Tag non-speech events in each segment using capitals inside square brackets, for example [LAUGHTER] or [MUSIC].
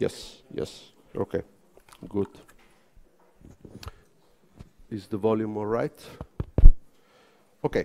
Yes, yes. Okay, good. Is the volume all right? Okay.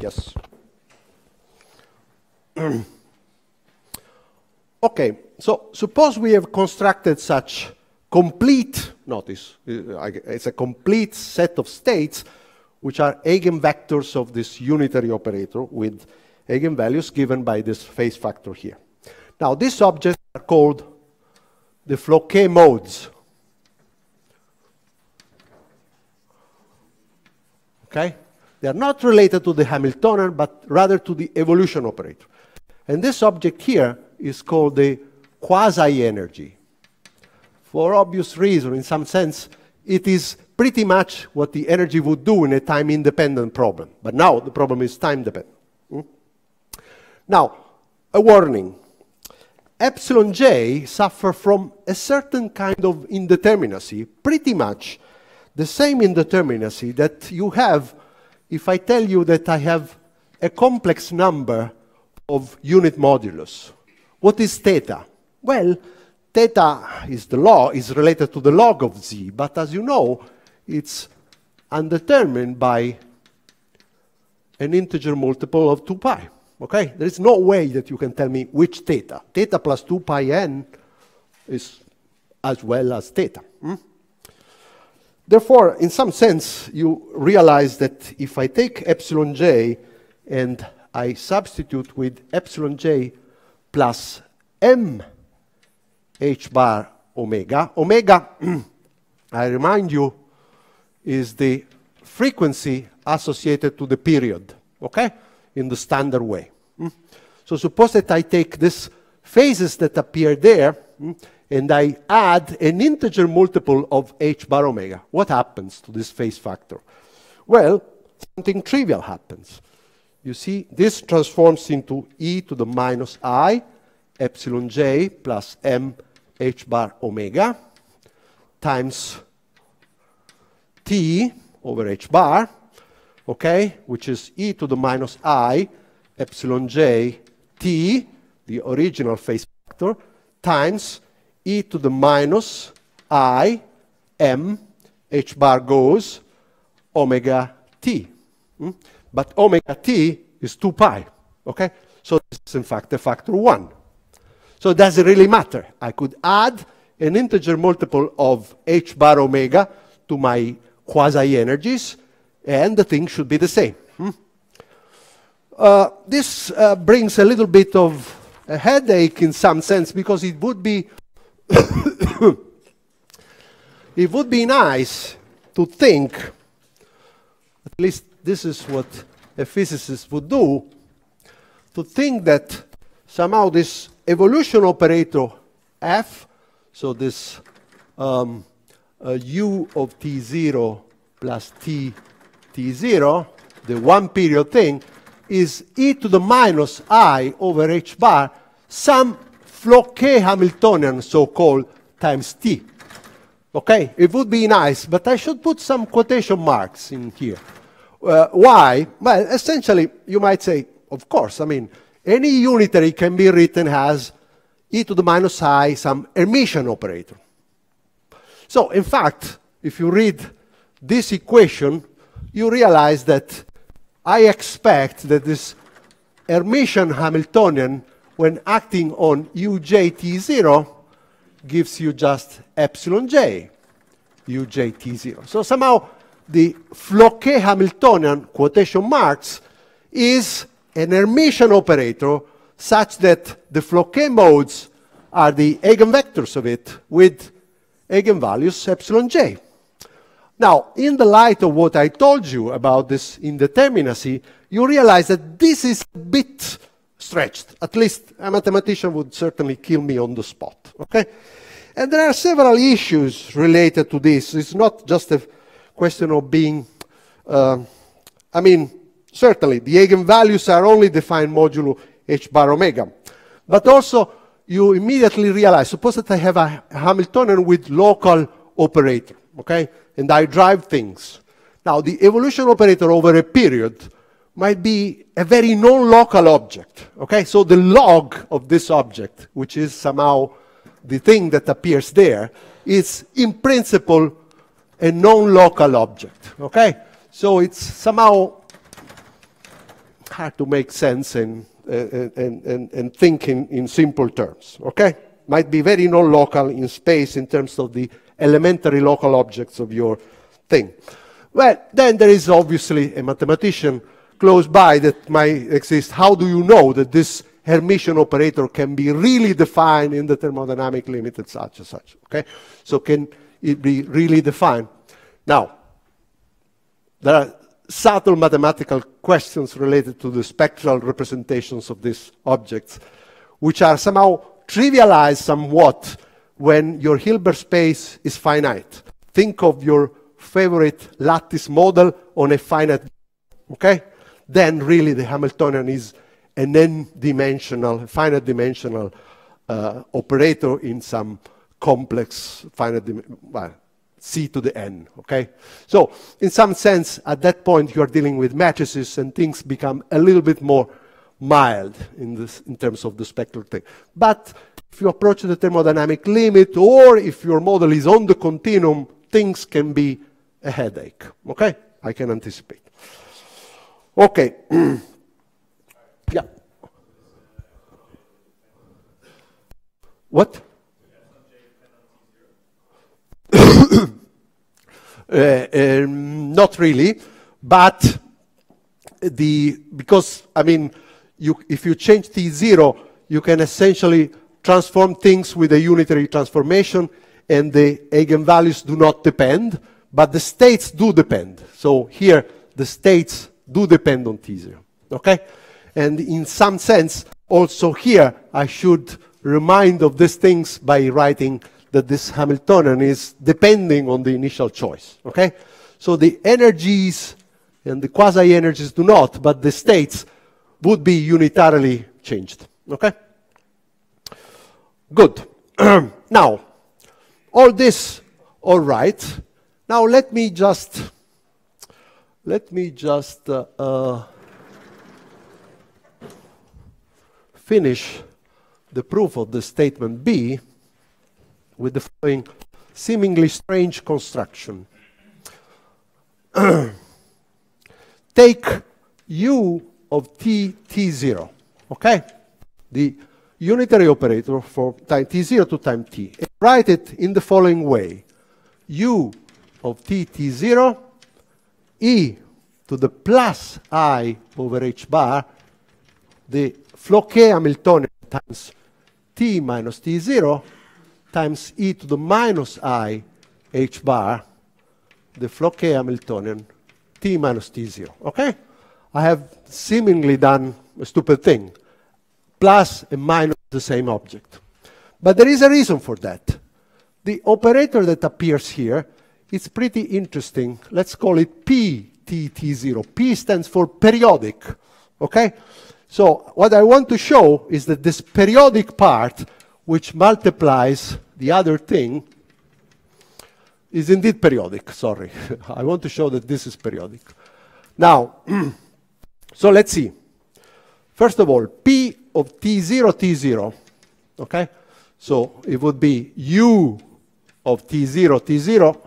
Yes. [CLEARS THROAT] okay, so suppose we have constructed such complete, notice, it's a complete set of states which are eigenvectors of this unitary operator with eigenvalues given by this phase factor here. Now, these objects are called the Floquet modes. Okay? They are not related to the Hamiltonian, but rather to the evolution operator. And this object here is called the quasi-energy. For obvious reason, in some sense, it is pretty much what the energy would do in a time-independent problem. But now the problem is time-dependent. Hmm? Now, a warning. Epsilon j suffer from a certain kind of indeterminacy, pretty much the same indeterminacy that you have if I tell you that I have a complex number of unit modulus. What is theta? Well, theta is the law, is related to the log of z, but as you know, it's undetermined by an integer multiple of 2 pi. Okay? There is no way that you can tell me which theta. Theta plus 2 pi n is as well as theta. Hmm? Therefore, in some sense, you realize that if I take epsilon j and I substitute with epsilon j plus m h bar omega, omega, [CLEARS THROAT] I remind you, is the frequency associated to the period, okay, in the standard way. Mm? So suppose that I take these phases that appear there, mm, and I add an integer multiple of h bar omega, what happens to this phase factor? Well, something trivial happens. You see, this transforms into e to the minus i epsilon j plus m h bar omega times t over h bar, okay, which is e to the minus i epsilon j t, the original phase factor, times e to the minus i m h bar goes omega t. Hmm? But omega t is 2 pi, okay? So this is in fact a factor 1. So it doesn't really matter. I could add an integer multiple of h bar omega to my quasi-energies, and the thing should be the same. Hmm? Uh, this uh, brings a little bit of a headache in some sense because it would be [COUGHS] it would be nice to think, at least this is what a physicist would do, to think that somehow this evolution operator f, so this um, uh, u of t0 plus t t0, the one period thing, is e to the minus i over h bar, some Floquet Hamiltonian, so-called, times t. Okay, it would be nice, but I should put some quotation marks in here. Uh, why? Well, essentially, you might say, of course, I mean, any unitary can be written as e to the minus i, some Hermitian operator. So, in fact, if you read this equation, you realize that I expect that this Hermitian Hamiltonian when acting on ujt0 gives you just epsilon j ujt0. So somehow the Floquet Hamiltonian quotation marks is an Hermitian operator such that the Floquet modes are the eigenvectors of it with eigenvalues epsilon j. Now, in the light of what I told you about this indeterminacy, you realize that this is a bit stretched. At least a mathematician would certainly kill me on the spot. Okay? And there are several issues related to this. It's not just a question of being, uh, I mean, certainly the eigenvalues are only defined modulo h bar omega. But also, you immediately realize, suppose that I have a Hamiltonian with local operator, okay? And I drive things. Now, the evolution operator over a period might be a very non-local object. Okay, so the log of this object, which is somehow the thing that appears there, is in principle a non-local object. Okay, so it's somehow hard to make sense and, and, and, and think in, in simple terms, okay? Might be very non-local in space in terms of the elementary local objects of your thing. Well, then there is obviously a mathematician close by that might exist. How do you know that this Hermitian operator can be really defined in the thermodynamic limit at such and such? Okay, so can it be really defined? Now, there are subtle mathematical questions related to the spectral representations of these objects, which are somehow trivialized somewhat when your Hilbert space is finite. Think of your favorite lattice model on a finite, okay? Then really the Hamiltonian is an n-dimensional, finite dimensional uh, operator in some complex finite, well, c to the n, okay? So in some sense, at that point, you are dealing with matrices and things become a little bit more mild in, this, in terms of the spectral thing. But if you approach the thermodynamic limit or if your model is on the continuum, things can be a headache, okay? I can anticipate. Okay. [CLEARS THROAT] yeah. What? Uh, [COUGHS] um, not really, but the because I mean, you, if you change t0, you can essentially transform things with a unitary transformation, and the eigenvalues do not depend, but the states do depend. So here, the states do depend on t0. Okay, and in some sense, also here, I should remind of these things by writing that this Hamiltonian is depending on the initial choice, okay? So the energies and the quasi-energies do not, but the states would be unitarily changed, okay? Good. [CLEARS THROAT] now, all this, all right. Now let me just, let me just uh, uh, finish the proof of the statement B with the following seemingly strange construction. [CLEARS THROAT] Take u of t t0, okay? The unitary operator for time t0 to time t. And write it in the following way. u of t t0 e to the plus i over h bar, the Floquet Hamiltonian times t minus t0 times e to the minus i h bar, the Floquet Hamiltonian, t minus t0. Okay? I have seemingly done a stupid thing. Plus and minus the same object. But there is a reason for that. The operator that appears here is pretty interesting. Let's call it P T T0. P stands for periodic. Okay? So what I want to show is that this periodic part, which multiplies the other thing is indeed periodic, sorry. [LAUGHS] I want to show that this is periodic. Now, [CLEARS THROAT] so let's see. First of all, P of T0, T0, okay? So it would be U of T0, T0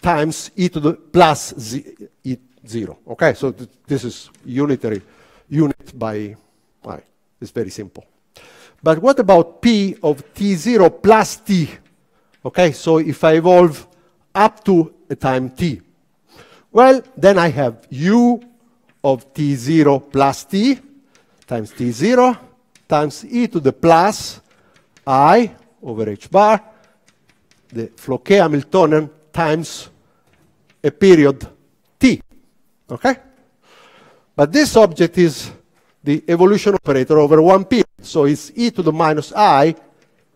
times e to the plus z, e 0, okay? So th this is unitary, unit by, right, it's very simple. But what about P of T0 plus T? Okay, so if I evolve up to a time T, well, then I have U of T0 plus T times T0 times e to the plus I over h bar, the Floquet Hamiltonian times a period T. Okay? But this object is the evolution operator over one period. So it's e to the minus i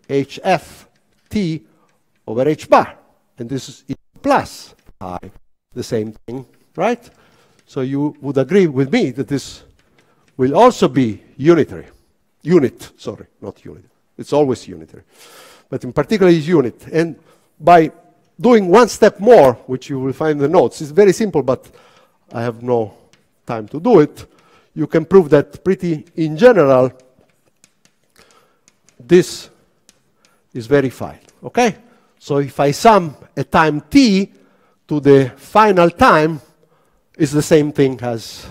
hf t over h bar. And this is e plus i, the same thing, right? So you would agree with me that this will also be unitary. Unit, sorry, not unit. It's always unitary. But in particular is unit. And by doing one step more, which you will find in the notes, it's very simple, but I have no time to do it. You can prove that pretty in general this is verified. Okay? So if I sum a time t to the final time, it's the same thing as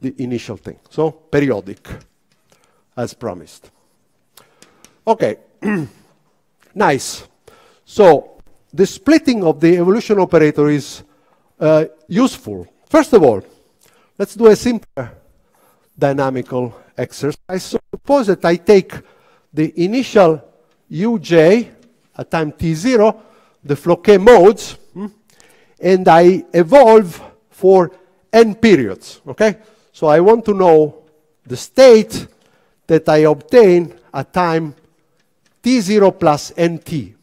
the initial thing. So periodic, as promised. Okay, [CLEARS THROAT] nice. So the splitting of the evolution operator is uh, useful. First of all, let's do a simpler dynamical exercise. So suppose that I take the initial uj at time t0, the Floquet modes, hmm, and I evolve for n periods, okay? So I want to know the state that I obtain at time t0 plus nt.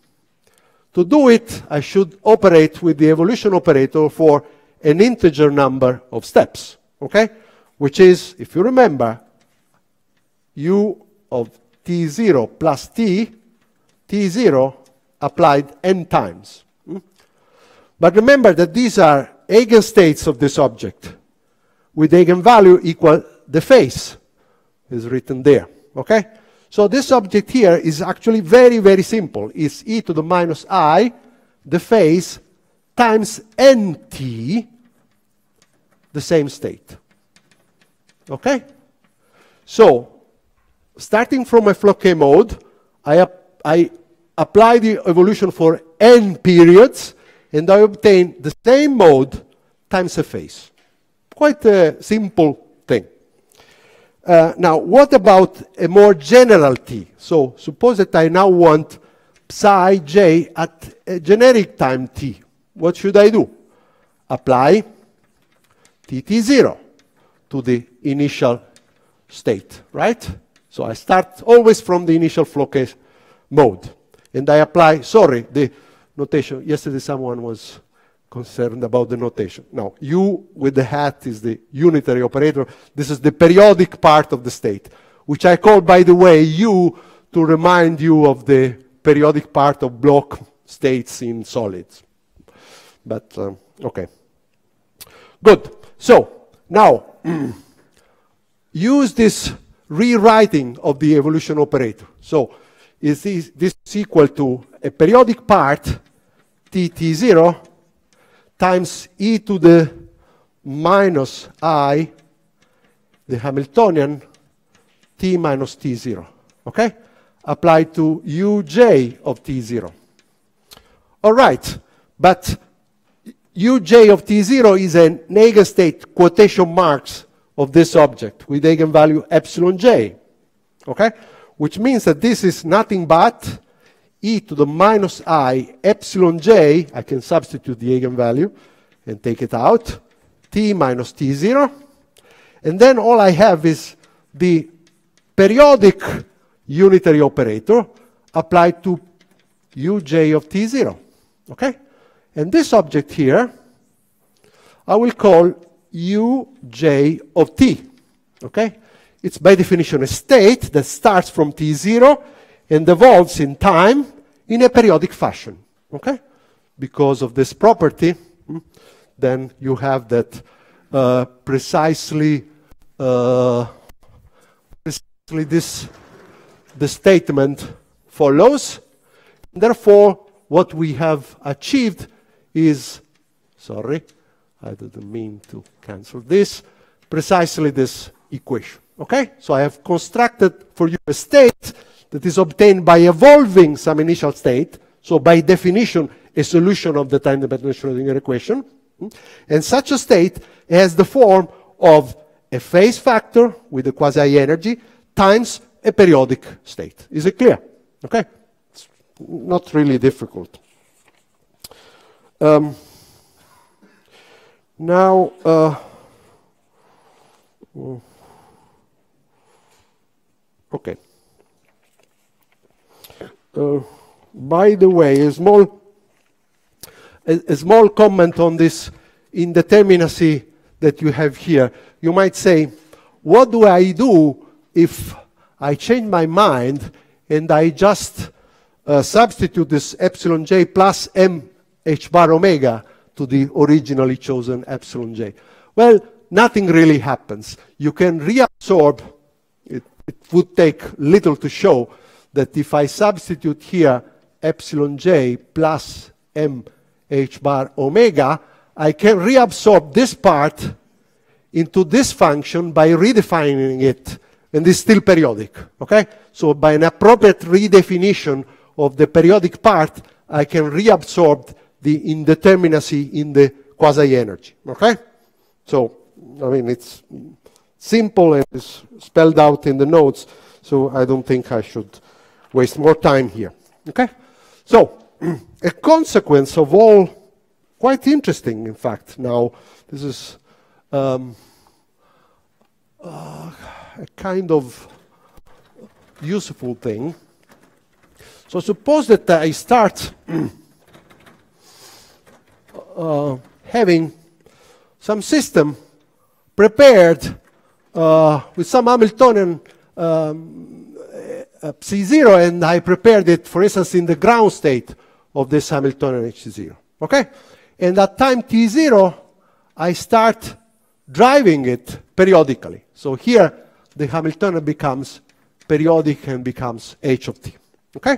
To do it, I should operate with the evolution operator for an integer number of steps, okay? Which is, if you remember, u of t0 plus t, t0 applied n times. Hmm? But remember that these are eigenstates of this object with eigenvalue equal the phase is written there, okay? So this object here is actually very, very simple. It's e to the minus i, the phase, times nt, the same state. Okay? So, starting from a Floquet mode, I, I apply the evolution for n periods, and I obtain the same mode times a phase. Quite a simple. Uh, now, what about a more general t? So suppose that I now want psi j at a generic time t. What should I do? Apply tt0 to the initial state, right? So I start always from the initial Floquet mode. And I apply, sorry, the notation. Yesterday someone was concerned about the notation. Now, U with the hat is the unitary operator. This is the periodic part of the state, which I call, by the way, U to remind you of the periodic part of Bloch states in solids. But, um, okay. Good. So, now, [CLEARS THROAT] use this rewriting of the evolution operator. So, is this, this equal to a periodic part, tt0, times e to the minus i, the Hamiltonian, t minus t0. Okay? Applied to uj of t0. All right, but uj of t0 is an eigenstate quotation marks of this object with eigenvalue epsilon j. Okay? Which means that this is nothing but e to the minus i epsilon j, I can substitute the eigenvalue and take it out, t minus t0. And then all I have is the periodic unitary operator applied to uj of t0. Okay? And this object here, I will call uj of t. Okay? It's by definition a state that starts from t0 and evolves in time in a periodic fashion. Okay? Because of this property, hmm, then you have that uh, precisely, uh, precisely this the statement follows. Therefore, what we have achieved is, sorry, I didn't mean to cancel this, precisely this equation. Okay? So I have constructed for you a state that is obtained by evolving some initial state, so by definition, a solution of the time-dependent Schrodinger equation. And such a state has the form of a phase factor with a quasi-energy times a periodic state. Is it clear? Okay? It's not really difficult. Um, now, uh, okay. Uh, by the way, a small, a, a small comment on this indeterminacy that you have here. You might say, what do I do if I change my mind and I just uh, substitute this epsilon j plus m h bar omega to the originally chosen epsilon j? Well, nothing really happens. You can reabsorb, it, it would take little to show, that if I substitute here epsilon j plus m h bar omega, I can reabsorb this part into this function by redefining it, and it's still periodic, okay? So by an appropriate redefinition of the periodic part, I can reabsorb the indeterminacy in the quasi-energy, okay? So, I mean, it's simple and it's spelled out in the notes, so I don't think I should waste more time here, okay? So, [CLEARS THROAT] a consequence of all, quite interesting, in fact, now, this is um, uh, a kind of useful thing. So suppose that I start [CLEARS THROAT] uh, having some system prepared uh, with some Hamiltonian um, uh, psi0 and I prepared it, for instance, in the ground state of this Hamiltonian H0. Okay? And at time t0, I start driving it periodically. So here, the Hamiltonian becomes periodic and becomes h of t. Okay?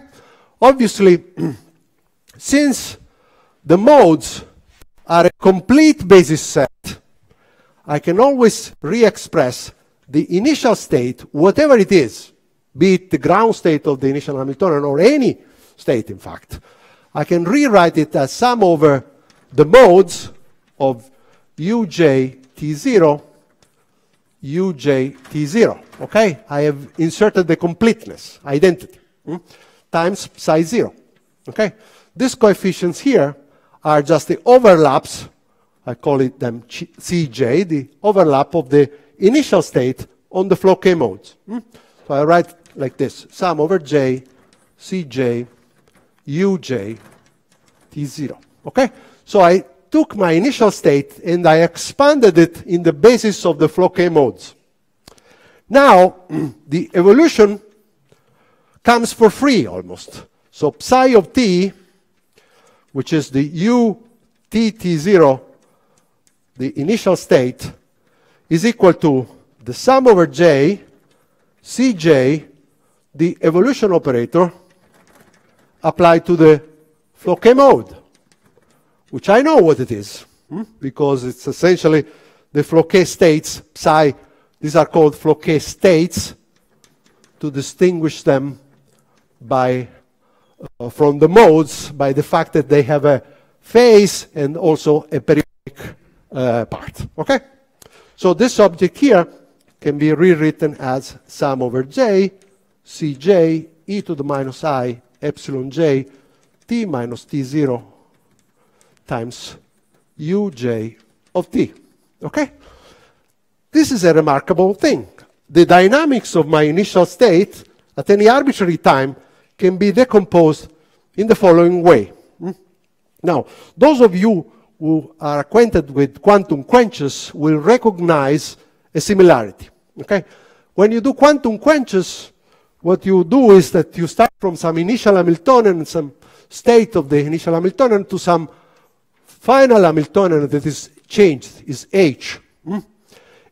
Obviously, [CLEARS THROAT] since the modes are a complete basis set, I can always re-express the initial state, whatever it is, be it the ground state of the initial Hamiltonian or any state, in fact. I can rewrite it as sum over the modes of uj t0, uj t0. Okay? I have inserted the completeness, identity, hmm, times psi 0. Okay? These coefficients here are just the overlaps, I call it them Cj, the overlap of the initial state on the Floquet modes. Hmm? So I write like this, sum over j, Cj, uj, t0. Okay? So I took my initial state and I expanded it in the basis of the Floquet modes. Now, [CLEARS THROAT] the evolution comes for free almost. So psi of t, which is the u t t0, the initial state, is equal to the sum over j, cj, the evolution operator, applied to the K mode which I know what it is, hmm? because it's essentially the Floquet states, psi, these are called Floquet states, to distinguish them by, uh, from the modes by the fact that they have a phase and also a periodic uh, part. Okay? So this object here can be rewritten as sum over j, cj, e to the minus i, epsilon j, t minus t0 times uj of t. Okay? This is a remarkable thing. The dynamics of my initial state at any arbitrary time can be decomposed in the following way. Hmm? Now, those of you who are acquainted with quantum quenches will recognize a similarity. Okay? When you do quantum quenches, what you do is that you start from some initial Hamiltonian, some state of the initial Hamiltonian to some final Hamiltonian that is changed is H. Hmm?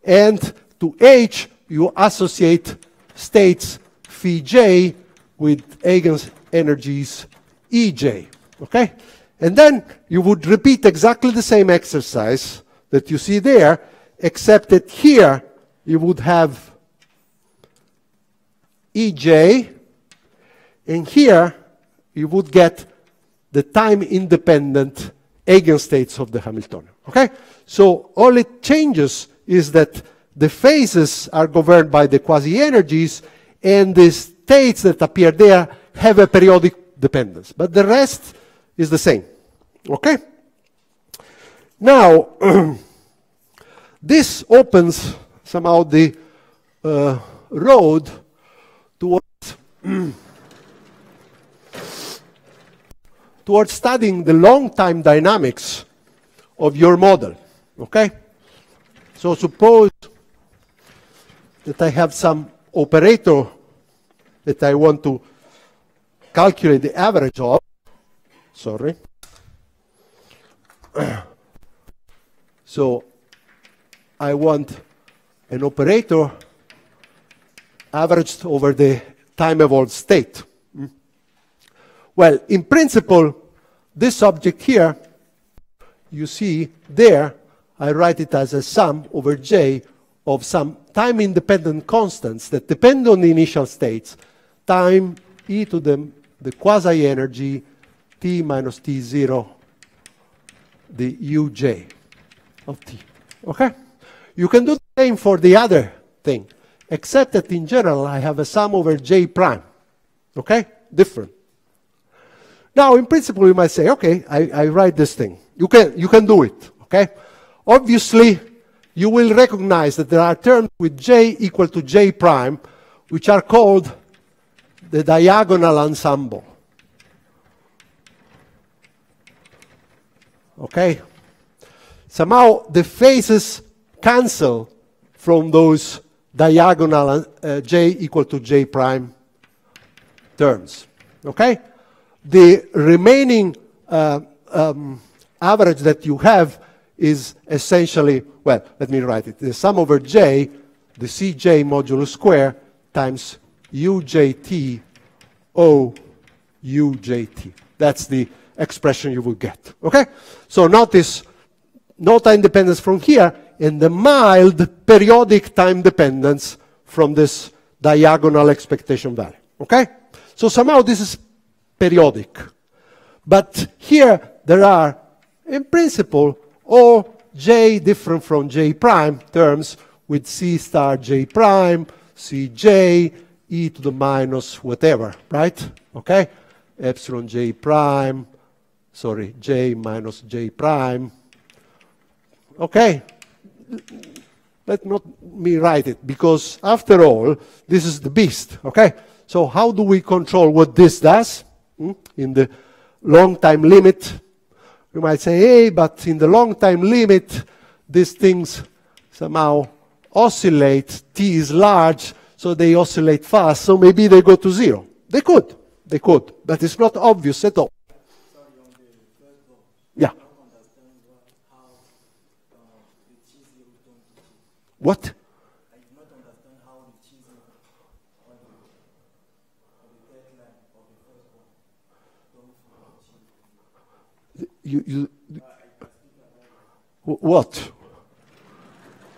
And to H, you associate states phi j with eigen energies Ej. Okay? And then you would repeat exactly the same exercise that you see there, except that here you would have Ej, and here you would get the time independent eigenstates of the Hamiltonian. Okay? So all it changes is that the phases are governed by the quasi-energies and the states that appear there have a periodic dependence. But the rest is the same. Okay? Now, [CLEARS THROAT] this opens somehow the uh, road towards towards studying the long-time dynamics of your model. Okay? So suppose that I have some operator that I want to calculate the average of. Sorry. [CLEARS THROAT] so I want an operator averaged over the time evolved state. Well, in principle, this object here, you see there, I write it as a sum over j of some time-independent constants that depend on the initial states, time e to the, the quasi-energy t minus t0, the uj of t. Okay? You can do the same for the other thing, except that in general I have a sum over j prime. Okay? Different. Now, in principle, you might say, okay, I, I write this thing. You can, you can do it. Okay? Obviously, you will recognize that there are terms with j equal to j prime, which are called the diagonal ensemble. Okay? Somehow the phases cancel from those diagonal uh, j equal to j prime terms. Okay? The remaining uh, um, average that you have is essentially, well, let me write it. The sum over j, the cj modulo square, times ujt o ujt. That's the expression you will get. Okay? So notice no time dependence from here and the mild periodic time dependence from this diagonal expectation value. Okay? So somehow this is periodic. But here there are, in principle, all j different from j prime terms with c star j prime, cj, e to the minus whatever, right? Okay? Epsilon j prime, sorry, j minus j prime. Okay? Let not me write it, because after all, this is the beast, okay? So how do we control what this does hmm? in the long time limit? You might say, hey, but in the long time limit, these things somehow oscillate. T is large, so they oscillate fast, so maybe they go to zero. They could, they could, but it's not obvious at all. What? I do not understand how you, you, what?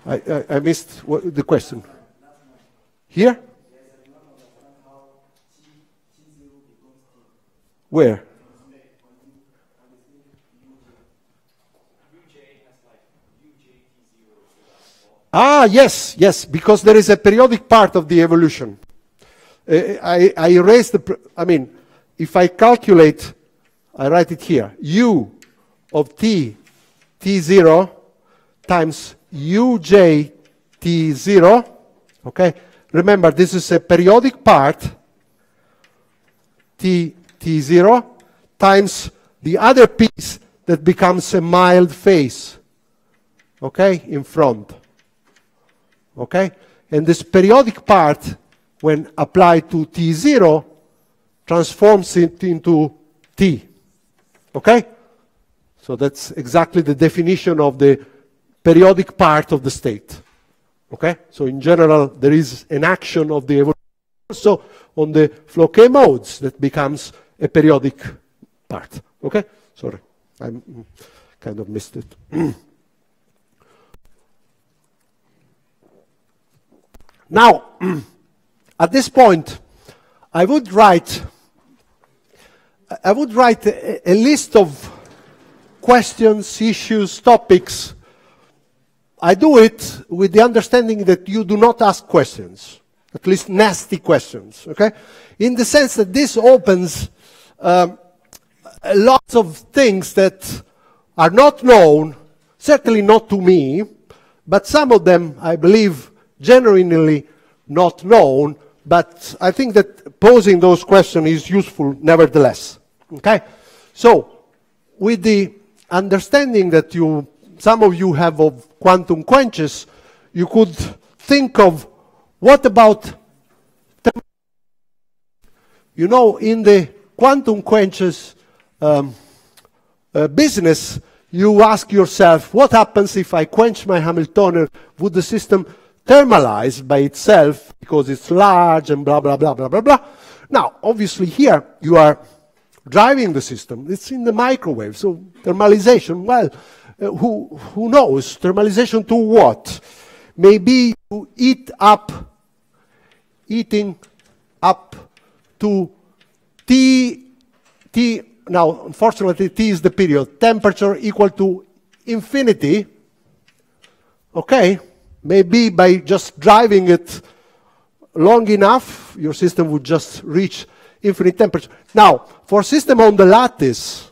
I, I, I missed what, the question. Here? Where? Ah, yes, yes, because there is a periodic part of the evolution. Uh, I, I erase the, I mean, if I calculate, I write it here, u of t, t0 times uj t0, okay? Remember, this is a periodic part, t, t0, times the other piece that becomes a mild phase, okay, in front. Okay? And this periodic part, when applied to T0, transforms it into T. Okay? So that's exactly the definition of the periodic part of the state. Okay? So in general, there is an action of the evolution also on the Floquet modes that becomes a periodic part. Okay? Sorry, I mm, kind of missed it. [CLEARS THROAT] Now, [CLEARS THROAT] at this point, I would write, I would write a, a list of questions, issues, topics. I do it with the understanding that you do not ask questions, at least nasty questions, okay? In the sense that this opens um, lots of things that are not known, certainly not to me, but some of them, I believe, genuinely not known, but I think that posing those questions is useful nevertheless. Okay? So, with the understanding that you, some of you have of quantum quenches, you could think of what about, you know, in the quantum quenches um, uh, business, you ask yourself, what happens if I quench my Hamiltonian? Would the system thermalized by itself because it's large and blah, blah, blah, blah, blah, blah. Now, obviously here you are driving the system. It's in the microwave. So thermalization, well, uh, who, who knows? Thermalization to what? Maybe you eat up, eating up to T, T, now unfortunately T is the period, temperature equal to infinity, okay? Maybe by just driving it long enough, your system would just reach infinite temperature. Now, for system on the lattice,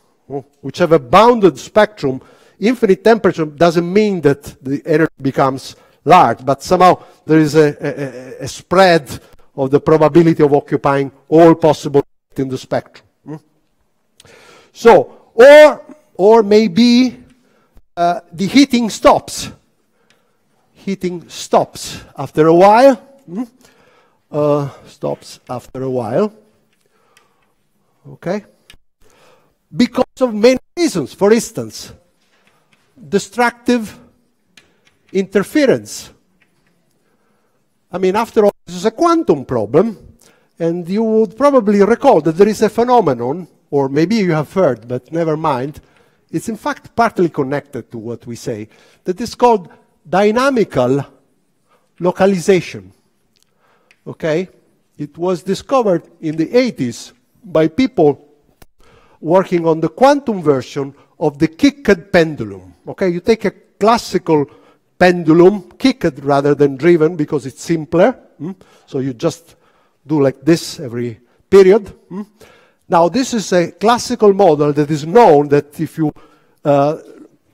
which have a bounded spectrum, infinite temperature doesn't mean that the energy becomes large, but somehow there is a, a, a spread of the probability of occupying all possible in the spectrum. Hmm? So, or, or maybe uh, the heating stops. Heating stops after a while. Hmm? Uh, stops after a while. Okay? Because of many reasons. For instance, destructive interference. I mean, after all, this is a quantum problem, and you would probably recall that there is a phenomenon, or maybe you have heard, but never mind. It's in fact partly connected to what we say, that is called dynamical localization. Okay? It was discovered in the 80s by people working on the quantum version of the kicked pendulum. Okay, you take a classical pendulum, kicked rather than driven because it's simpler. Hmm? So you just do like this every period. Hmm? Now this is a classical model that is known that if you uh,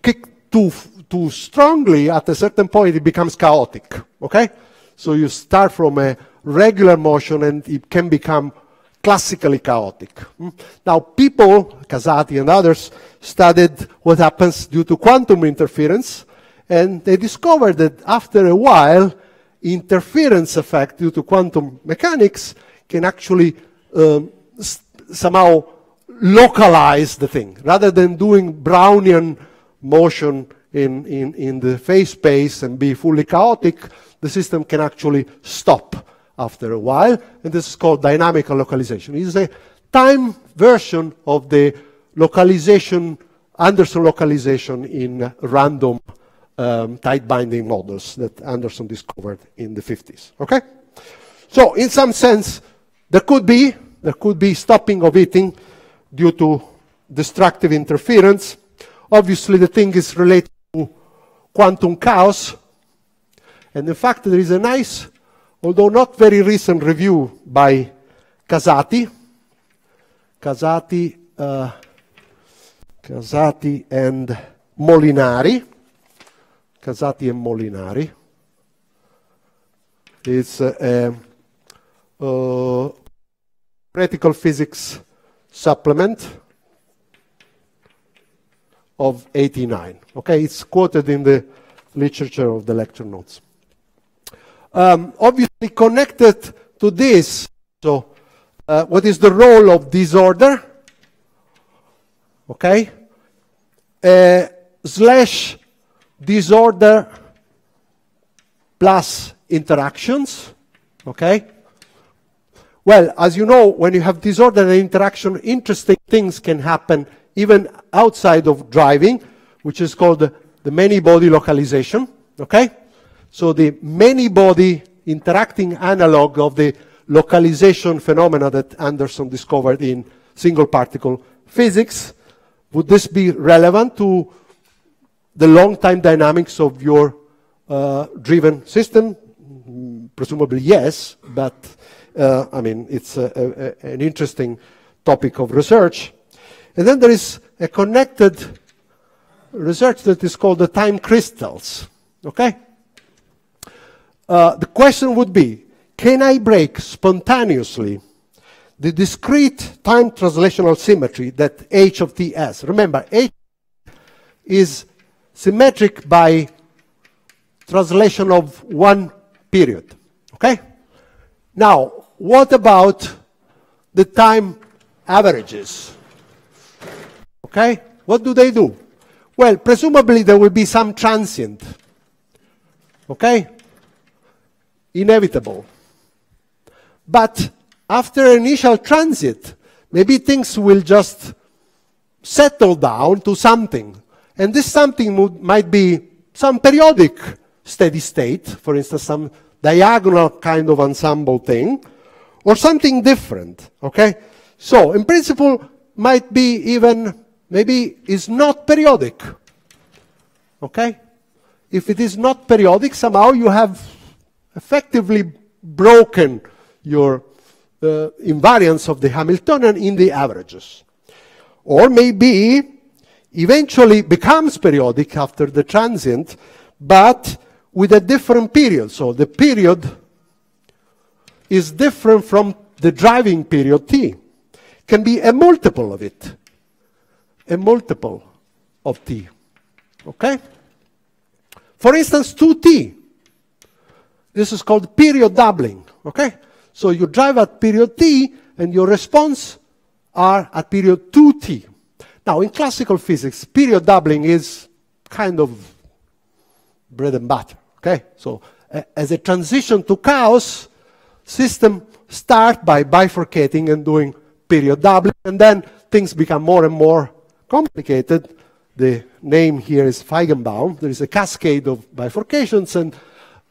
kick too, too strongly at a certain point it becomes chaotic. Okay? So you start from a regular motion and it can become classically chaotic. Hmm? Now, people, Casati and others, studied what happens due to quantum interference, and they discovered that after a while, interference effect due to quantum mechanics can actually um, somehow localize the thing. Rather than doing Brownian motion in, in, in the phase space and be fully chaotic, the system can actually stop after a while, and this is called dynamical localization. It's a time version of the localization, Anderson localization in random um, tight binding models that Anderson discovered in the 50s. Okay? So, in some sense, there could be there could be stopping of eating due to destructive interference. Obviously, the thing is related quantum chaos. And in fact, there is a nice although not very recent review by Casati, Casati, uh, Casati and Molinari, Casati and Molinari. It's a, a, a practical physics supplement of 89. Okay, it's quoted in the literature of the lecture notes. Um, obviously connected to this, so uh, what is the role of disorder? Okay? Uh, slash disorder plus interactions. Okay? Well, as you know, when you have disorder and interaction, interesting things can happen even outside of driving, which is called the, the many body localization. Okay? So the many body interacting analog of the localization phenomena that Anderson discovered in single particle physics, would this be relevant to the long time dynamics of your uh, driven system? Presumably yes, but uh, I mean, it's a, a, an interesting topic of research. And then there is a connected research that is called the time crystals. Okay? Uh, the question would be, can I break spontaneously the discrete time translational symmetry that h of t has? Remember, h is symmetric by translation of one period. Okay? Now, what about the time averages? Okay? What do they do? Well, presumably there will be some transient. Okay? inevitable. But after initial transit, maybe things will just settle down to something. And this something would, might be some periodic steady state, for instance, some diagonal kind of ensemble thing, or something different, okay? So, in principle, might be even, maybe is not periodic, okay? If it is not periodic, somehow you have effectively broken your uh, invariance of the Hamiltonian in the averages. Or maybe eventually becomes periodic after the transient, but with a different period. So the period is different from the driving period t. Can be a multiple of it. A multiple of t. Okay? For instance, 2t. This is called period doubling. Okay? So you drive at period t and your response are at period 2t. Now, in classical physics, period doubling is kind of bread and butter. Okay? So, uh, as a transition to chaos, system start by bifurcating and doing period doubling, and then things become more and more complicated. The name here is Feigenbaum. There is a cascade of bifurcations, and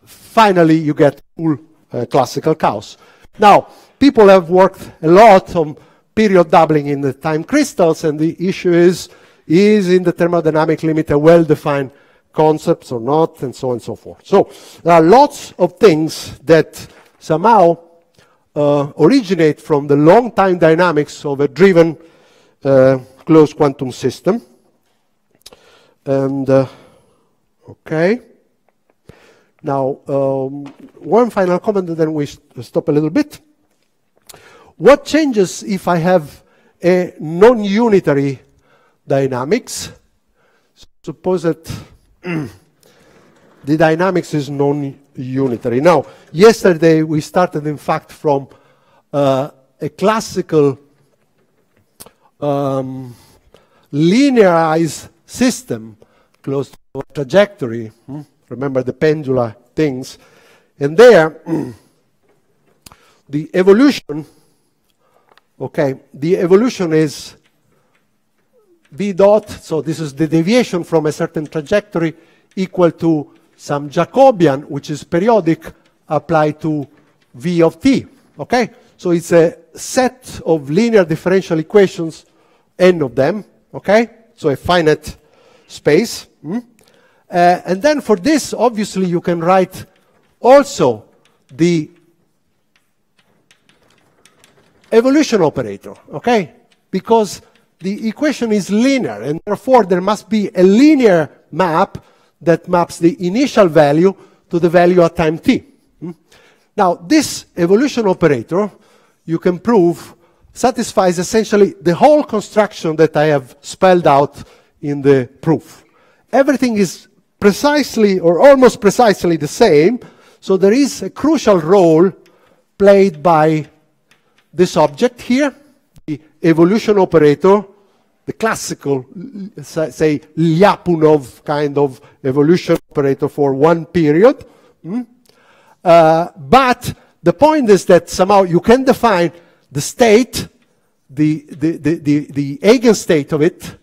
finally you get full uh, classical chaos. Now, people have worked a lot on period doubling in the time crystals, and the issue is, is in the thermodynamic limit a well-defined concept or not, and so on and so forth. So there are lots of things that somehow uh, originate from the long time dynamics of a driven uh, closed quantum system. And, uh, okay. Now, um, one final comment, and then we st stop a little bit. What changes if I have a non-unitary dynamics? Suppose that [CLEARS THROAT] the dynamics is non-unitary. Now, yesterday we started, in fact, from uh, a classical um, linearized system close to a trajectory. Hmm? Remember the pendula things. And there, [CLEARS THROAT] the evolution Okay, the evolution is v dot, so this is the deviation from a certain trajectory equal to some Jacobian, which is periodic, applied to v of t. Okay, so it's a set of linear differential equations, n of them. Okay, so a finite space. Hmm? Uh, and then for this, obviously, you can write also the evolution operator, okay? Because the equation is linear, and therefore there must be a linear map that maps the initial value to the value at time t. Hmm? Now, this evolution operator, you can prove, satisfies essentially the whole construction that I have spelled out in the proof. Everything is precisely or almost precisely the same, so there is a crucial role played by this object here, the evolution operator, the classical, say, Lyapunov kind of evolution operator for one period. Mm? Uh, but the point is that somehow you can define the state, the, the, the, the, the eigenstate of it,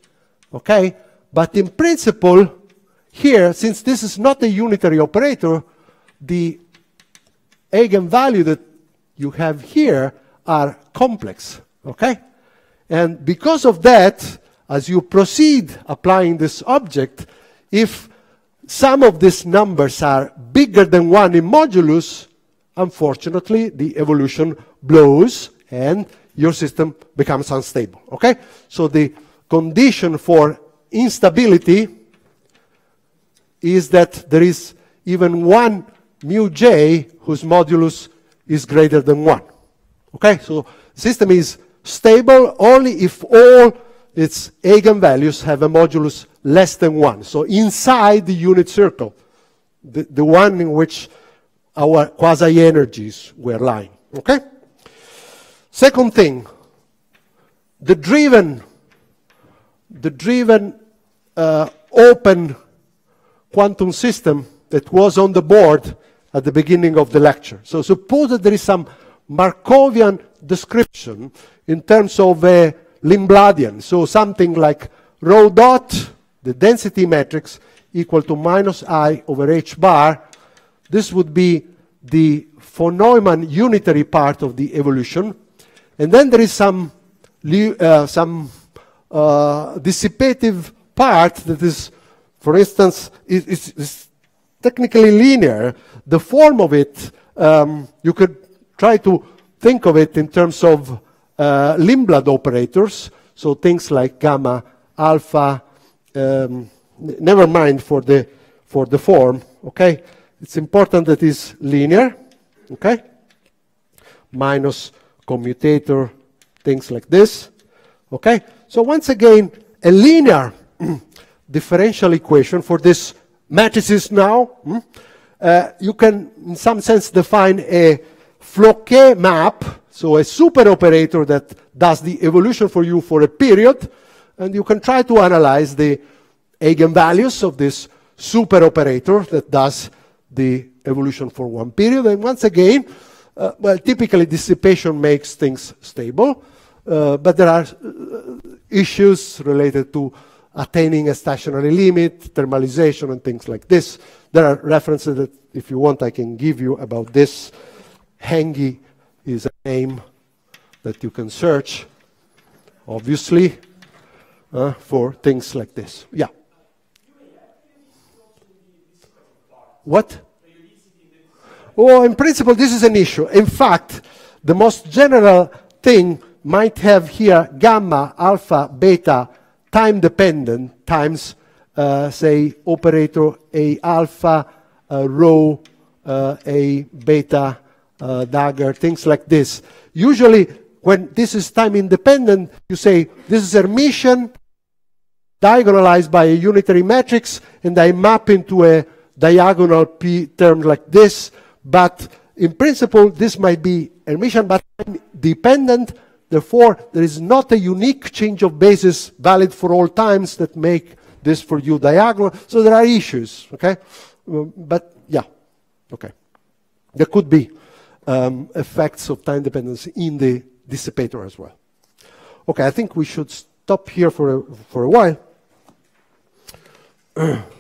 okay? But in principle, here, since this is not a unitary operator, the eigenvalue that you have here are complex, okay? And because of that, as you proceed applying this object, if some of these numbers are bigger than one in modulus, unfortunately, the evolution blows and your system becomes unstable, okay? So the condition for instability is that there is even one mu j whose modulus is greater than one. Okay, so system is stable only if all its eigenvalues have a modulus less than 1. So inside the unit circle, the, the one in which our quasi-energies were lying. Okay? Second thing, the driven, the driven uh, open quantum system that was on the board at the beginning of the lecture. So suppose that there is some Markovian description in terms of a Lindbladian. So something like rho dot, the density matrix equal to minus i over h bar. This would be the von Neumann unitary part of the evolution. And then there is some, uh, some uh, dissipative part that is, for instance, is, is, technically linear. The form of it, um, you could try to think of it in terms of uh, Lindblad operators, so things like gamma, alpha, um, never mind for the, for the form, okay? It's important that it's linear, okay? Minus commutator, things like this, okay? So once again, a linear [CLEARS THROAT] differential equation for this matrices now, hmm, uh, you can in some sense define a Floquet map, so a super operator that does the evolution for you for a period, and you can try to analyze the eigenvalues of this super operator that does the evolution for one period. And once again, uh, well, typically dissipation makes things stable, uh, but there are uh, issues related to attaining a stationary limit, thermalization, and things like this. There are references that, if you want, I can give you about this. Hänggi is a name that you can search, obviously, uh, for things like this. Yeah. What? Oh, in principle, this is an issue. In fact, the most general thing might have here gamma, alpha, beta, time dependent times, uh, say, operator A alpha, uh, rho, uh, A beta, uh, dagger, things like this. Usually, when this is time independent, you say this is Hermitian, diagonalized by a unitary matrix, and I map into a diagonal p term like this, but in principle, this might be Hermitian, but dependent. Therefore, there is not a unique change of basis valid for all times that make this for you diagonal. So there are issues, okay? But yeah, okay. There could be um, effects of time dependence in the dissipator as well. Okay, I think we should stop here for a, for a while. [CLEARS THROAT]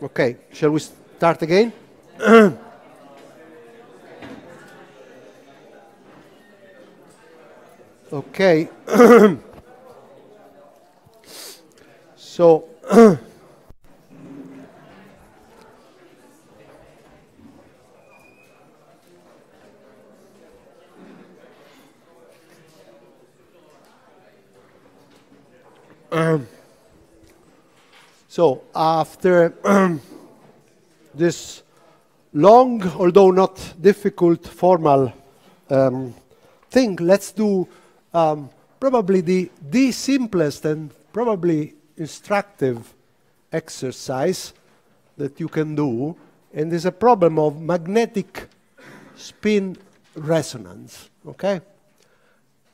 Okay, shall we start again? [COUGHS] okay. [COUGHS] so, um, So after [CLEARS THROAT] this long, although not difficult, formal um, thing, let's do um, probably the, the simplest and probably instructive exercise that you can do, and is a problem of magnetic spin resonance, okay?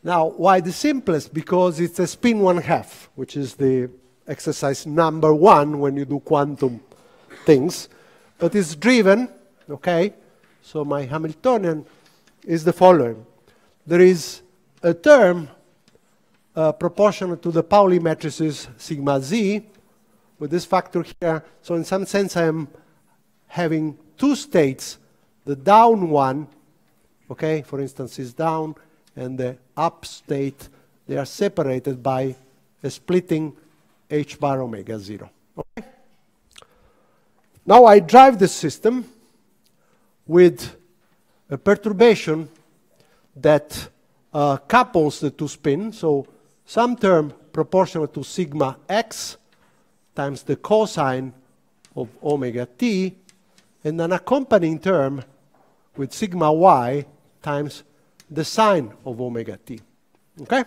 Now, why the simplest? Because it's a spin one half, which is the exercise number one when you do quantum things, but it's driven, okay? So my Hamiltonian is the following. There is a term uh, proportional to the Pauli matrices sigma z with this factor here. So in some sense, I am having two states. The down one, okay, for instance, is down, and the up state, they are separated by a splitting h bar omega 0. Okay? Now I drive the system with a perturbation that uh, couples the two spins, so some term proportional to sigma x times the cosine of omega t, and an accompanying term with sigma y times the sine of omega t. Okay?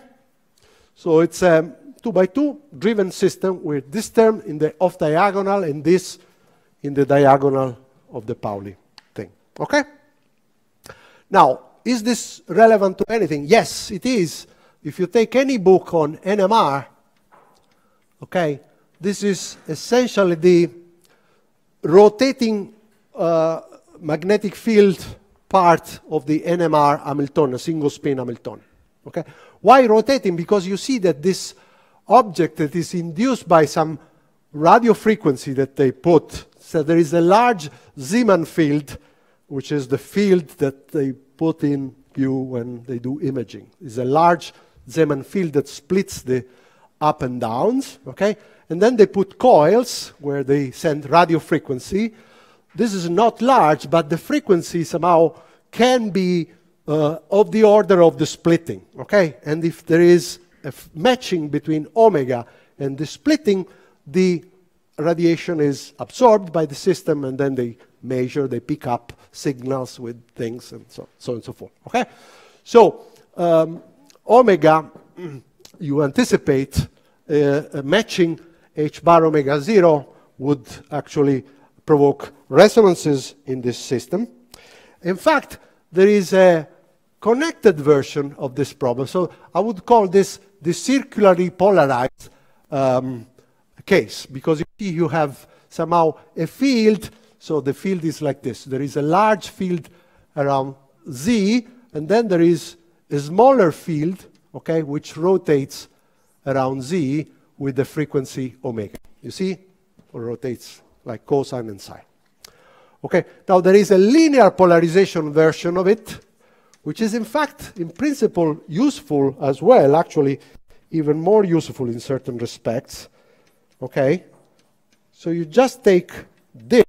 So it's a 2 by 2 driven system with this term in the off diagonal and this in the diagonal of the Pauli thing. Okay? Now, is this relevant to anything? Yes, it is. If you take any book on NMR, okay, this is essentially the rotating uh, magnetic field part of the NMR Hamiltonian, a single spin Hamiltonian. Okay? Why rotating? Because you see that this object that is induced by some radio frequency that they put, so there is a large Zeeman field, which is the field that they put in view when they do imaging. It's a large Zeeman field that splits the up and downs, okay? And then they put coils where they send radio frequency. This is not large, but the frequency somehow can be uh, of the order of the splitting, okay? And if there is a matching between omega and the splitting, the radiation is absorbed by the system and then they measure, they pick up signals with things and so, so on and so forth, okay? So, um, omega, you anticipate uh, matching h bar omega 0 would actually provoke resonances in this system. In fact, there is a connected version of this problem. So I would call this the circularly polarized um, case because you see you have somehow a field. So the field is like this. There is a large field around Z, and then there is a smaller field, okay, which rotates around Z with the frequency omega. You see? Or rotates like cosine and sine. Okay, now there is a linear polarization version of it, which is in fact, in principle, useful as well, actually, even more useful in certain respects. Okay, so you just take this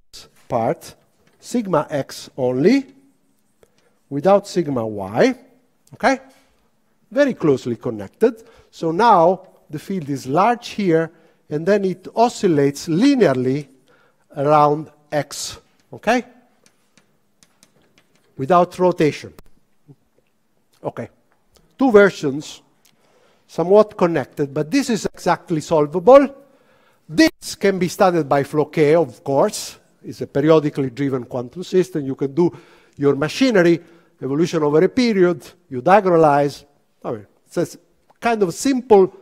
part, sigma x only, without sigma y, okay? Very closely connected. So now the field is large here, and then it oscillates linearly around x, okay? Without rotation. Okay. Two versions, somewhat connected, but this is exactly solvable. This can be studied by Floquet, of course. It's a periodically driven quantum system. You can do your machinery, evolution over a period, you diagonalize. I mean, it's a kind of simple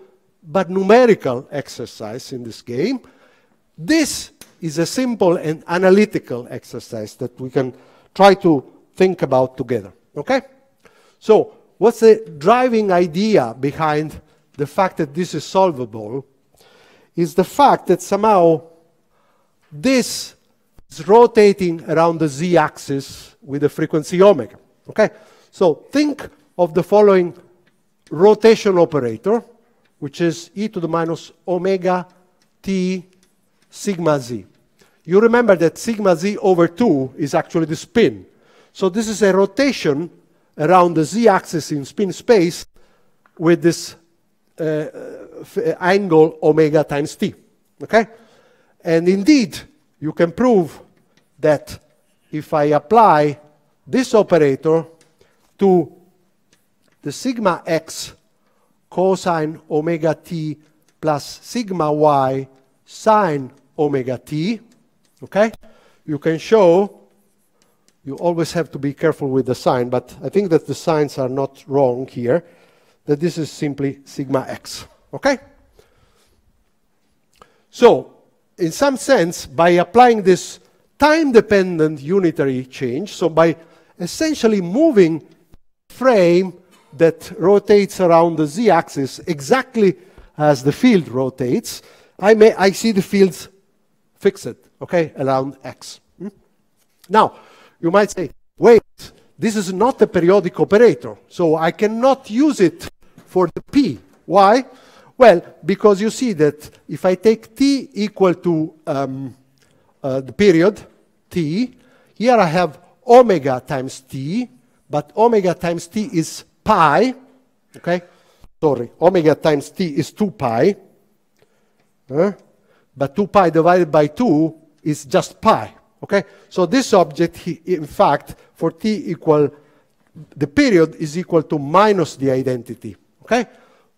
but numerical exercise in this game. This is a simple and analytical exercise that we can try to think about together. Okay? So, what's the driving idea behind the fact that this is solvable? Is the fact that somehow this is rotating around the z axis with the frequency omega. Okay? So, think of the following rotation operator, which is e to the minus omega t sigma z. You remember that sigma z over 2 is actually the spin. So this is a rotation around the z-axis in spin space with this uh, uh angle omega times t. Okay? And indeed, you can prove that if I apply this operator to the sigma x cosine omega t plus sigma y sine omega t, okay? You can show, you always have to be careful with the sign, but I think that the signs are not wrong here, that this is simply sigma x, okay? So, in some sense, by applying this time-dependent unitary change, so by essentially moving frame that rotates around the z-axis exactly as the field rotates, I, may, I see the fields fixed, okay, around x. Hmm? Now, you might say, wait, this is not a periodic operator, so I cannot use it for the p. Why? Well, because you see that if I take t equal to um, uh, the period t, here I have omega times t, but omega times t is pi, okay? Sorry, omega times t is 2 pi. Huh? But 2 pi divided by 2 is just pi. Okay? So this object, in fact, for t equal, the period is equal to minus the identity. Okay?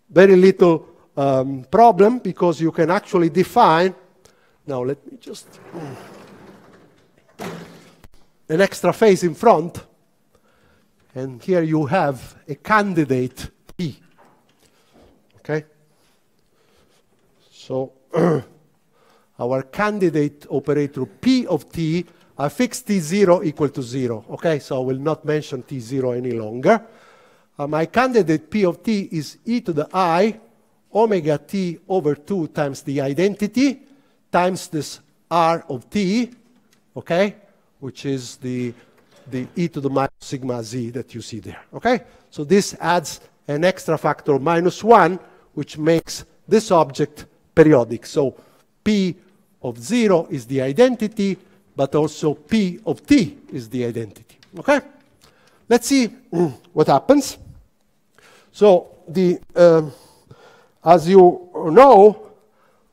Very little um, problem because you can actually define, now let me just, an extra phase in front. And here you have a candidate P. Okay? So [CLEARS THROAT] our candidate operator P of t, I fix t0 equal to 0. Okay, so I will not mention t0 any longer. Uh, my candidate P of t is e to the i omega t over 2 times the identity times this r of t, okay, which is the, the e to the minus sigma z that you see there. Okay, so this adds an extra factor minus 1, which makes this object periodic. So P of 0 is the identity, but also P of t is the identity. Okay? Let's see what happens. So, the, uh, as you know,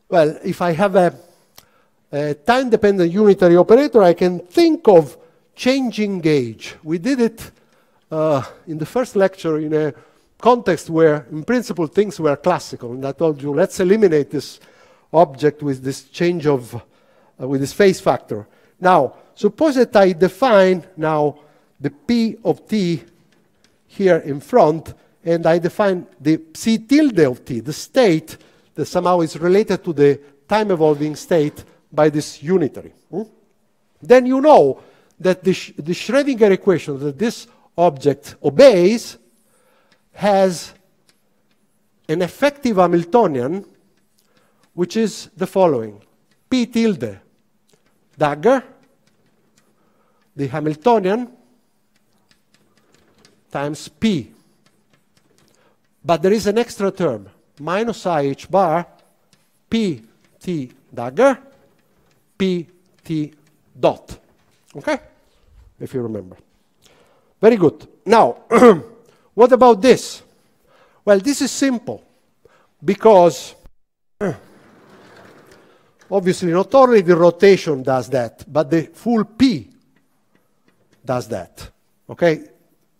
well, if I have a, a time-dependent unitary operator, I can think of changing gauge. We did it uh, in the first lecture in a context where, in principle, things were classical. And I told you, let's eliminate this object with this change of, uh, with this phase factor. Now, suppose that I define now the P of t here in front, and I define the C tilde of t, the state that somehow is related to the time evolving state by this unitary. Hmm? Then you know that the, Sch the Schrödinger equation that this object obeys has an effective Hamiltonian which is the following. P tilde, dagger, the Hamiltonian, times P. But there is an extra term, minus I h bar, P T dagger, P T dot. Okay? If you remember. Very good. Now, [CLEARS THROAT] what about this? Well, this is simple because [CLEARS THROAT] Obviously, not only the rotation does that, but the full P does that. Okay?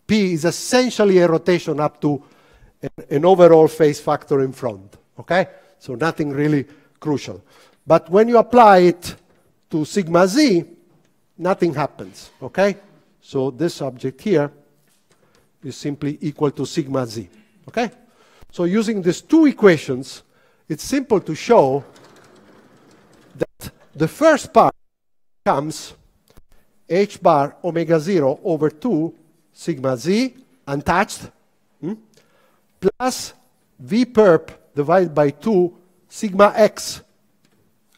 P is essentially a rotation up to an overall phase factor in front. Okay? So nothing really crucial. But when you apply it to sigma z, nothing happens. Okay? So this object here is simply equal to sigma z. Okay? So using these two equations, it's simple to show the first part comes h bar omega 0 over 2 sigma z, untouched, hmm, plus v perp divided by 2 sigma x.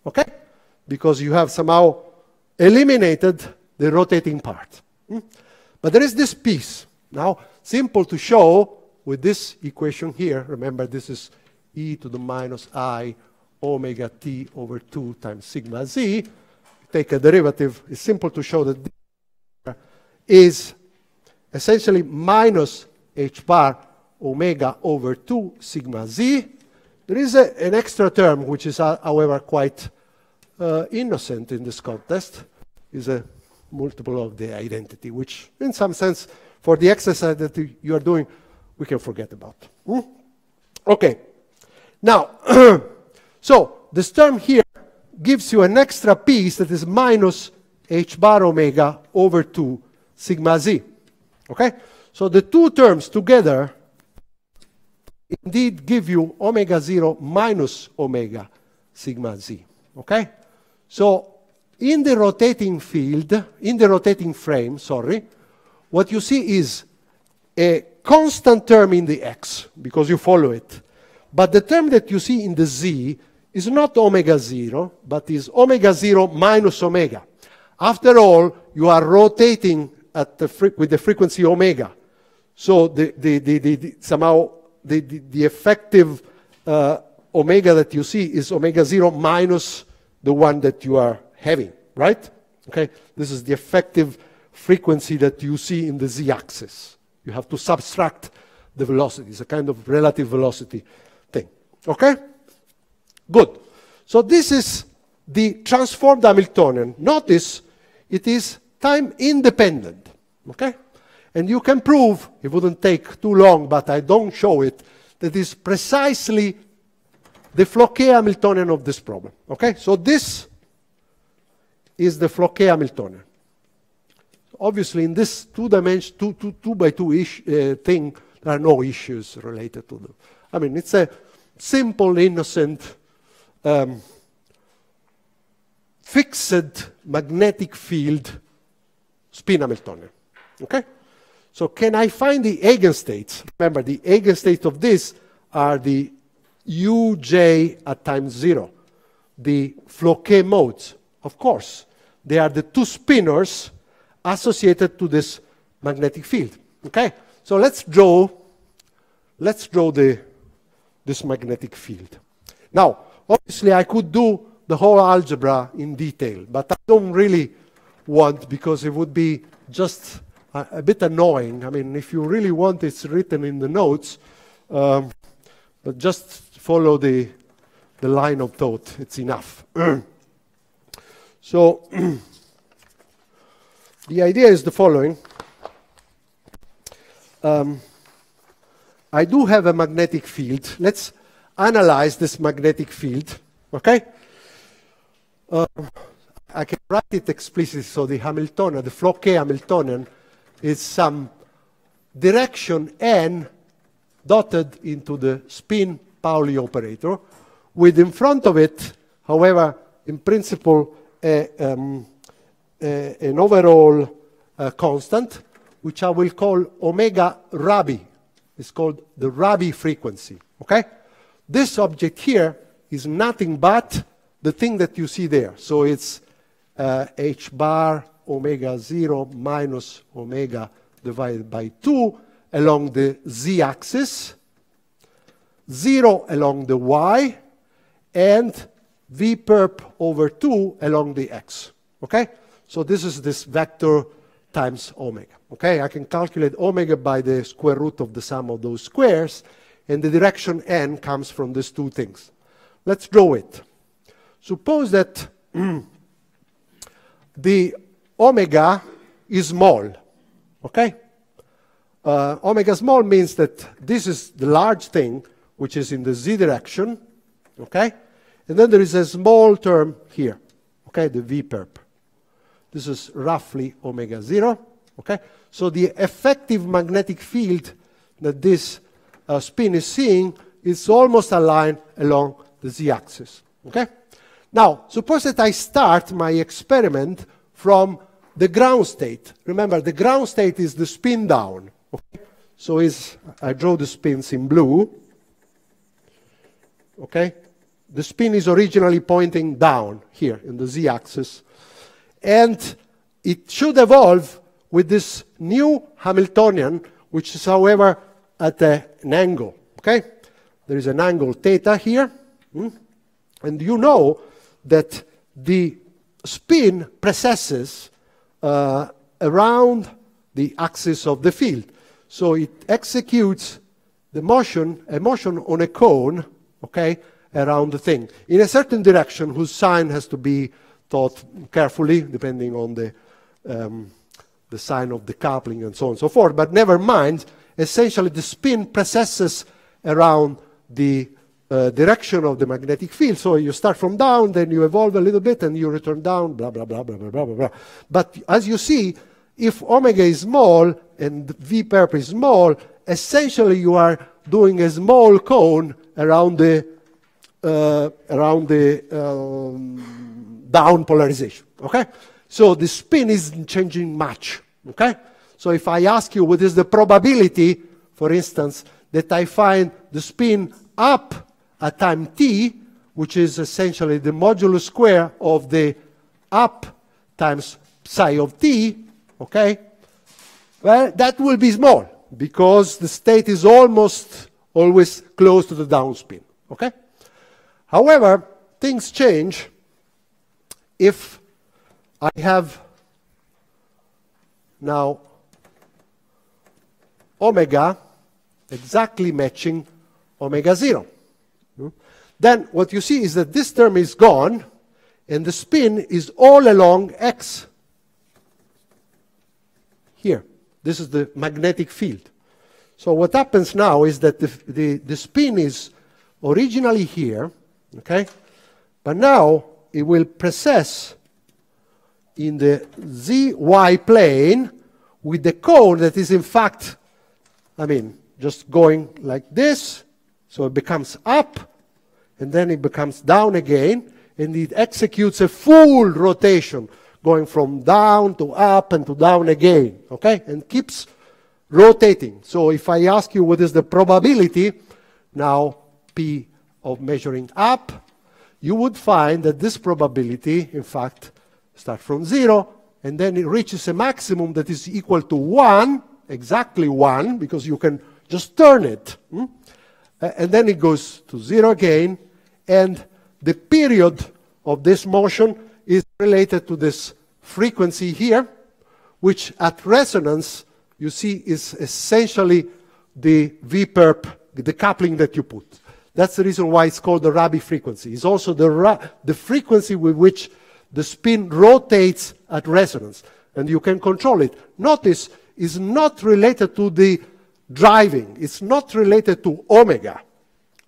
Okay? Because you have somehow eliminated the rotating part. Hmm? But there is this piece. Now, simple to show with this equation here. Remember, this is e to the minus i omega t over 2 times sigma z. Take a derivative. It's simple to show that is essentially minus h bar omega over 2 sigma z. There is a, an extra term which is, uh, however, quite uh, innocent in this context, is a multiple of the identity, which in some sense, for the exercise that you are doing, we can forget about. Hmm? Okay. Now, [CLEARS THROAT] So this term here gives you an extra piece that is minus h bar omega over 2 sigma z. Okay? So the two terms together indeed give you omega 0 minus omega sigma z. Okay? So in the rotating field, in the rotating frame, sorry, what you see is a constant term in the x, because you follow it. But the term that you see in the z is not omega 0, but is omega 0 minus omega. After all, you are rotating at the with the frequency omega. So the, the, the, the somehow the, the, effective uh, omega that you see is omega 0 minus the one that you are having, right? Okay, this is the effective frequency that you see in the z-axis. You have to subtract the velocity. It's a kind of relative velocity thing. Okay? Good. So this is the transformed Hamiltonian. Notice it is time independent. Okay? And you can prove, it wouldn't take too long, but I don't show it, that is precisely the Floquet Hamiltonian of this problem. Okay? So this is the Floquet Hamiltonian. Obviously, in this two dimension, two, two, two by two ish, uh, thing, there are no issues related to them. I mean, it's a simple, innocent, um, fixed magnetic field spin Hamiltonian. Okay? So can I find the eigenstates? Remember, the eigenstates of this are the uj at time zero, the Floquet modes. Of course, they are the two spinors associated to this magnetic field. Okay? So let's draw, let's draw the, this magnetic field. Now, obviously I could do the whole algebra in detail, but I don't really want because it would be just a, a bit annoying. I mean, if you really want, it's written in the notes, um, but just follow the, the line of thought. It's enough. [CLEARS THROAT] so, [CLEARS THROAT] the idea is the following. Um, I do have a magnetic field. Let's analyze this magnetic field, okay? Uh, I can write it explicitly, so the Hamiltonian, the Floquet Hamiltonian, is some direction n dotted into the spin Pauli operator, with in front of it, however, in principle, a, um, a, an overall uh, constant, which I will call omega Rabi. It's called the Rabi frequency. Okay? This object here is nothing but the thing that you see there. So it's uh, h bar omega 0 minus omega divided by 2 along the z-axis, 0 along the y, and v perp over 2 along the x. Okay? So this is this vector times omega. Okay? I can calculate omega by the square root of the sum of those squares, and the direction n comes from these two things. Let's draw it. Suppose that [CLEARS THROAT] the omega is small. Okay? Uh, omega small means that this is the large thing, which is in the z direction. Okay? And then there is a small term here. Okay? The v perp. This is roughly omega 0. Okay? So the effective magnetic field that this uh, spin is seeing is almost aligned along the z-axis. Okay? Now, suppose that I start my experiment from the ground state. Remember, the ground state is the spin down. Okay? So is I draw the spins in blue. Okay? The spin is originally pointing down here in the z-axis. And it should evolve with this new Hamiltonian, which is, however, at an angle. Okay? There is an angle theta here. Hmm? And you know that the spin precesses uh, around the axis of the field. So it executes the motion, a motion on a cone, okay, around the thing in a certain direction whose sign has to be thought carefully depending on the, um, the sign of the coupling and so on and so forth. But never mind, essentially the spin processes around the uh, direction of the magnetic field. So you start from down, then you evolve a little bit, and you return down, blah, blah, blah, blah, blah, blah, blah. But as you see, if omega is small and V perp is small, essentially you are doing a small cone around the, uh, around the um, down polarization, okay? So the spin isn't changing much, okay? So if I ask you what is the probability, for instance, that I find the spin up at time t, which is essentially the modulus square of the up times psi of t, okay? Well, that will be small because the state is almost always close to the downspin, okay? However, things change if I have now omega exactly matching omega 0. Then what you see is that this term is gone, and the spin is all along x. here. This is the magnetic field. So what happens now is that the, the, the spin is originally here, okay? But now it will precess in the zy plane with the cone that is in fact, I mean, just going like this. So it becomes up, and then it becomes down again, and it executes a full rotation, going from down to up and to down again, okay? And keeps rotating. So if I ask you what is the probability, now P of measuring up, you would find that this probability, in fact, starts from zero, and then it reaches a maximum that is equal to one, exactly one, because you can just turn it. Hmm? And then it goes to zero again, and the period of this motion is related to this frequency here, which at resonance, you see, is essentially the V-perp, the coupling that you put. That's the reason why it's called the Rabi frequency. It's also the, the frequency with which the spin rotates at resonance, and you can control it. Notice, it's not related to the driving. It's not related to omega.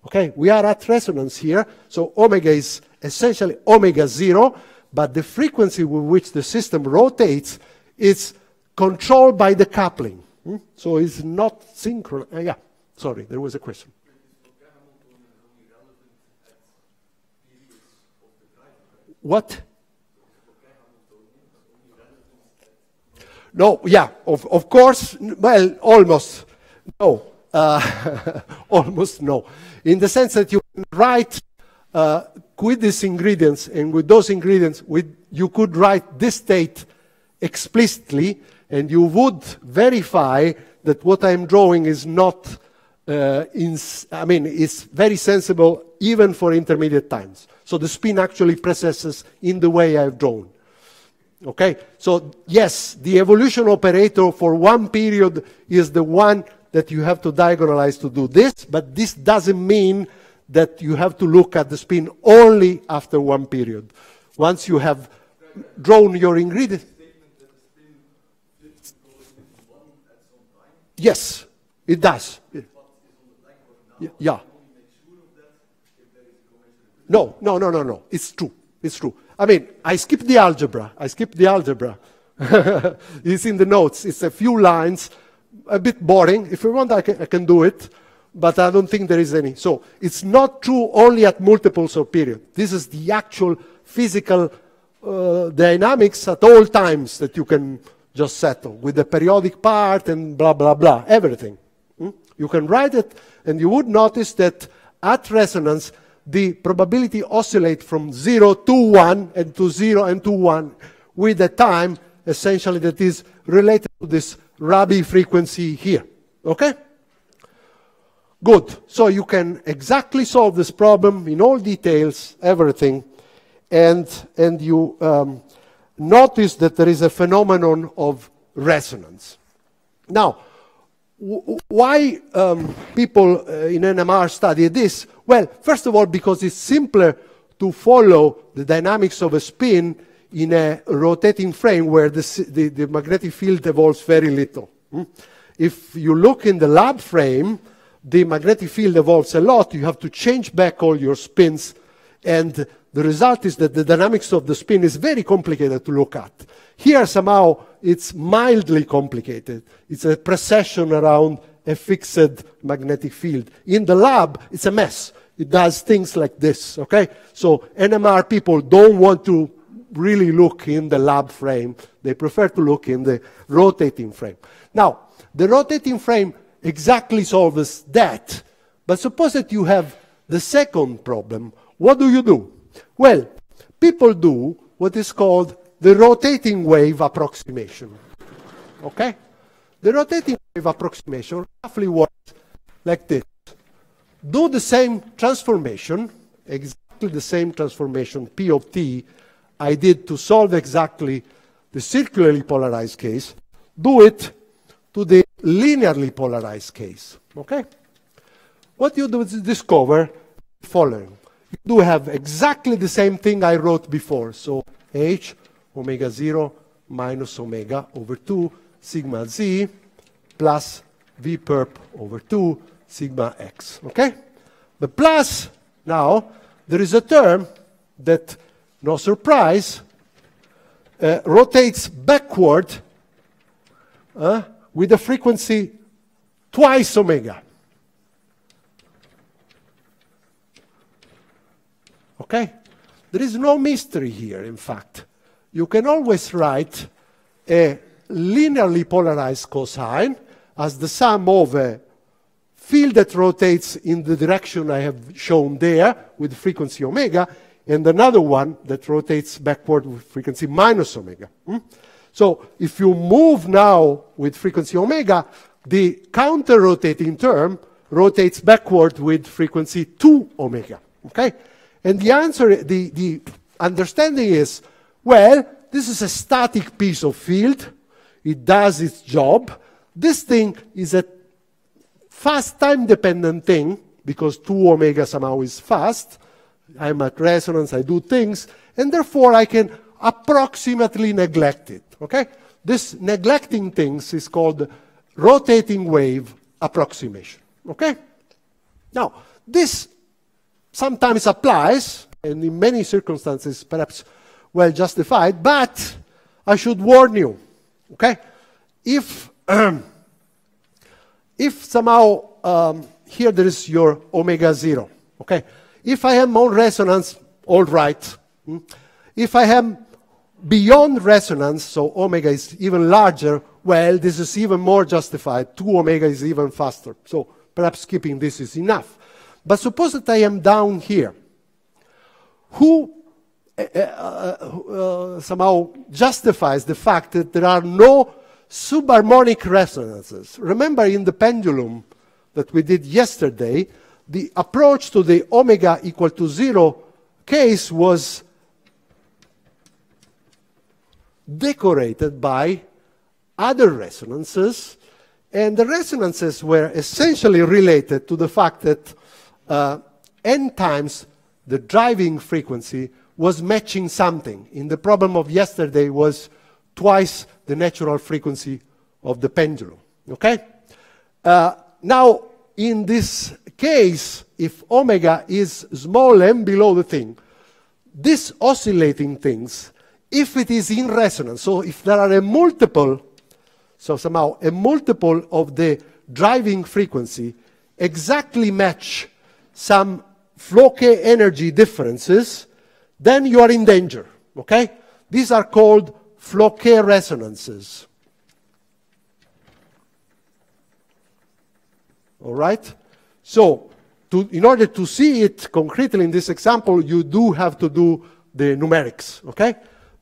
Okay, we are at resonance here, so omega is essentially omega zero, but the frequency with which the system rotates is controlled by the coupling. Hmm? So it's not synchronous. Uh, yeah, sorry, there was a question. What? No, yeah, of, of course, well, almost. No, uh, [LAUGHS] almost no. In the sense that you write uh, with these ingredients and with those ingredients, with, you could write this state explicitly and you would verify that what I'm drawing is not, uh, in, I mean, it's very sensible even for intermediate times. So the spin actually processes in the way I've drawn. Okay, so yes, the evolution operator for one period is the one that you have to diagonalize to do this, but this doesn't mean that you have to look at the spin only after one period. Once you have drawn your ingredient. Yes, it does. Yeah. No, no, no, no, no. It's true. It's true. I mean, I skipped the algebra. I skipped the algebra. [LAUGHS] it's in the notes. It's a few lines, a bit boring. If you want, I can, I can do it, but I don't think there is any. So it's not true only at multiples of period. This is the actual physical uh, dynamics at all times that you can just settle with the periodic part and blah, blah, blah, everything. Hmm? You can write it, and you would notice that at resonance, the probability oscillate from 0 to 1 and to 0 and to 1 with a time essentially that is related to this Rabi frequency here. Okay? Good. So you can exactly solve this problem in all details, everything, and, and you um, notice that there is a phenomenon of resonance. Now, why um, people uh, in NMR study this? Well, first of all, because it's simpler to follow the dynamics of a spin in a rotating frame where the, the, the magnetic field evolves very little. Hmm? If you look in the lab frame, the magnetic field evolves a lot. You have to change back all your spins, and the result is that the dynamics of the spin is very complicated to look at. Here, somehow, it's mildly complicated. It's a precession around a fixed magnetic field. In the lab, it's a mess. It does things like this, okay? So NMR people don't want to really look in the lab frame. They prefer to look in the rotating frame. Now, the rotating frame exactly solves that. But suppose that you have the second problem. What do you do? Well, people do what is called the rotating wave approximation. Okay? The rotating wave approximation roughly works like this. Do the same transformation, exactly the same transformation, P of t, I did to solve exactly the circularly polarized case, do it to the linearly polarized case. Okay? What you do discover following. You do have exactly the same thing I wrote before. So h omega 0 minus omega over 2 sigma z plus v perp over 2 sigma x. Okay? But plus, now, there is a term that, no surprise, uh, rotates backward uh, with a frequency twice omega. Okay? There is no mystery here, in fact. You can always write a linearly polarized cosine as the sum of a field that rotates in the direction I have shown there with frequency omega, and another one that rotates backward with frequency minus omega. Hmm? So if you move now with frequency omega, the counter-rotating term rotates backward with frequency 2 omega. Okay? And the answer, the, the understanding is, well, this is a static piece of field. It does its job. This thing is a fast time-dependent thing because 2 omega somehow is fast. I'm at resonance, I do things, and therefore I can approximately neglect it. Okay? This neglecting things is called rotating wave approximation. Okay? Now, this sometimes applies, and in many circumstances perhaps well justified, but I should warn you, okay? If, um, [CLEARS THROAT] if somehow um, here there is your omega zero, okay? If I am on resonance, all right. Hmm? If I am beyond resonance, so omega is even larger, well, this is even more justified. 2 omega is even faster. So perhaps keeping this is enough. But suppose that I am down here. Who Eh, eh, uh, uh, uh, somehow justifies the fact that there are no subharmonic resonances? Remember in the pendulum that we did yesterday, the approach to the omega equal to zero case was decorated by other resonances, and the resonances were essentially related to the fact that uh, n times the driving frequency was matching something. In the problem of yesterday was twice the natural frequency of the pendulum. Okay? Uh, now, in this case, if omega is small m below the thing, these oscillating things, if it is in resonance, so if there are a multiple, so somehow a multiple of the driving frequency exactly match some Floquet energy differences, then you are in danger. Okay? These are called Floquet resonances. All right? So, to, in order to see it concretely in this example, you do have to do the numerics. Okay?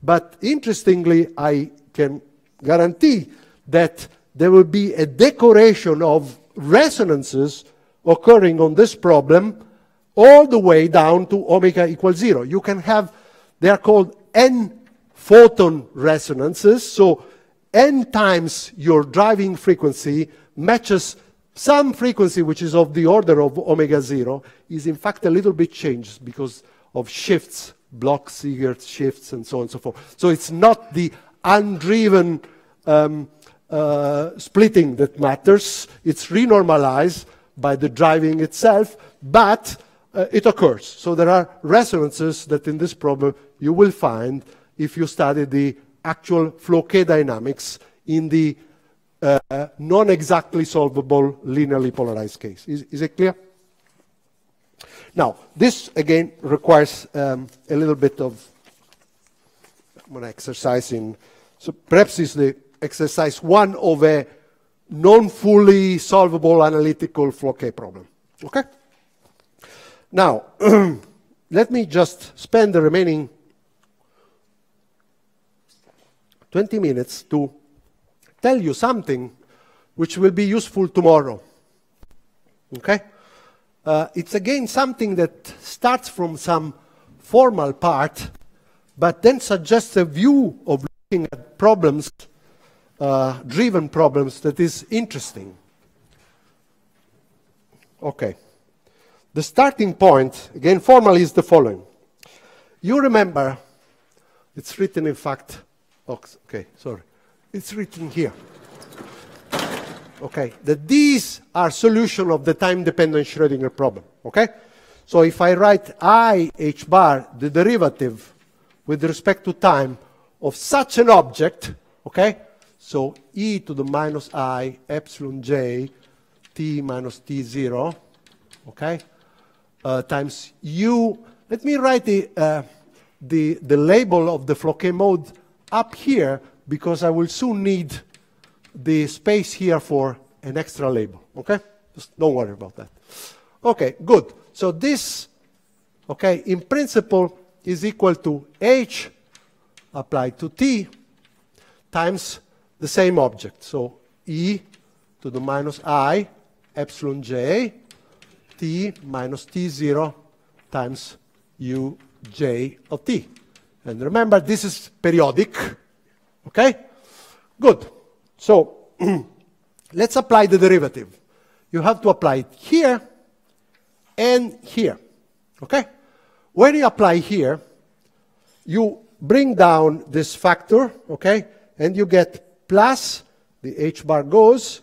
But interestingly, I can guarantee that there will be a decoration of resonances occurring on this problem all the way down to omega equals zero. You can have, they are called n photon resonances. So n times your driving frequency matches some frequency which is of the order of omega zero is in fact a little bit changed because of shifts, Bloch shifts and so on and so forth. So it's not the undriven um, uh, splitting that matters. It's renormalized by the driving itself, but uh, it occurs. So there are resonances that in this problem you will find if you study the actual Floquet dynamics in the uh, non-exactly solvable linearly polarized case. Is, is, it clear? Now, this again requires um, a little bit of an exercise in, so perhaps is the exercise one of a non-fully solvable analytical Floquet problem. Okay? Now, [CLEARS THROAT] let me just spend the remaining 20 minutes to tell you something which will be useful tomorrow. Okay? Uh, it's again something that starts from some formal part, but then suggests a view of looking at problems, uh, driven problems, that is interesting. Okay. The starting point, again, formally, is the following. You remember, it's written in fact, okay, sorry, it's written here. okay, that these are solution of the time-dependent Schrodinger problem, okay? So if I write i h bar, the derivative with respect to time of such an object, okay? So e to the minus i epsilon j t minus t0, okay? Uh, times u. Let me write the, uh, the, the label of the Floquet mode up here because I will soon need the space here for an extra label, okay? Just don't worry about that. Okay, good. So this, okay, in principle is equal to h applied to t times the same object. So e to the minus i epsilon j t minus t0 times uj of t. And remember, this is periodic, okay? Good. So [CLEARS THROAT] let's apply the derivative. You have to apply it here and here, okay? When you apply here, you bring down this factor, okay? And you get plus, the h bar goes,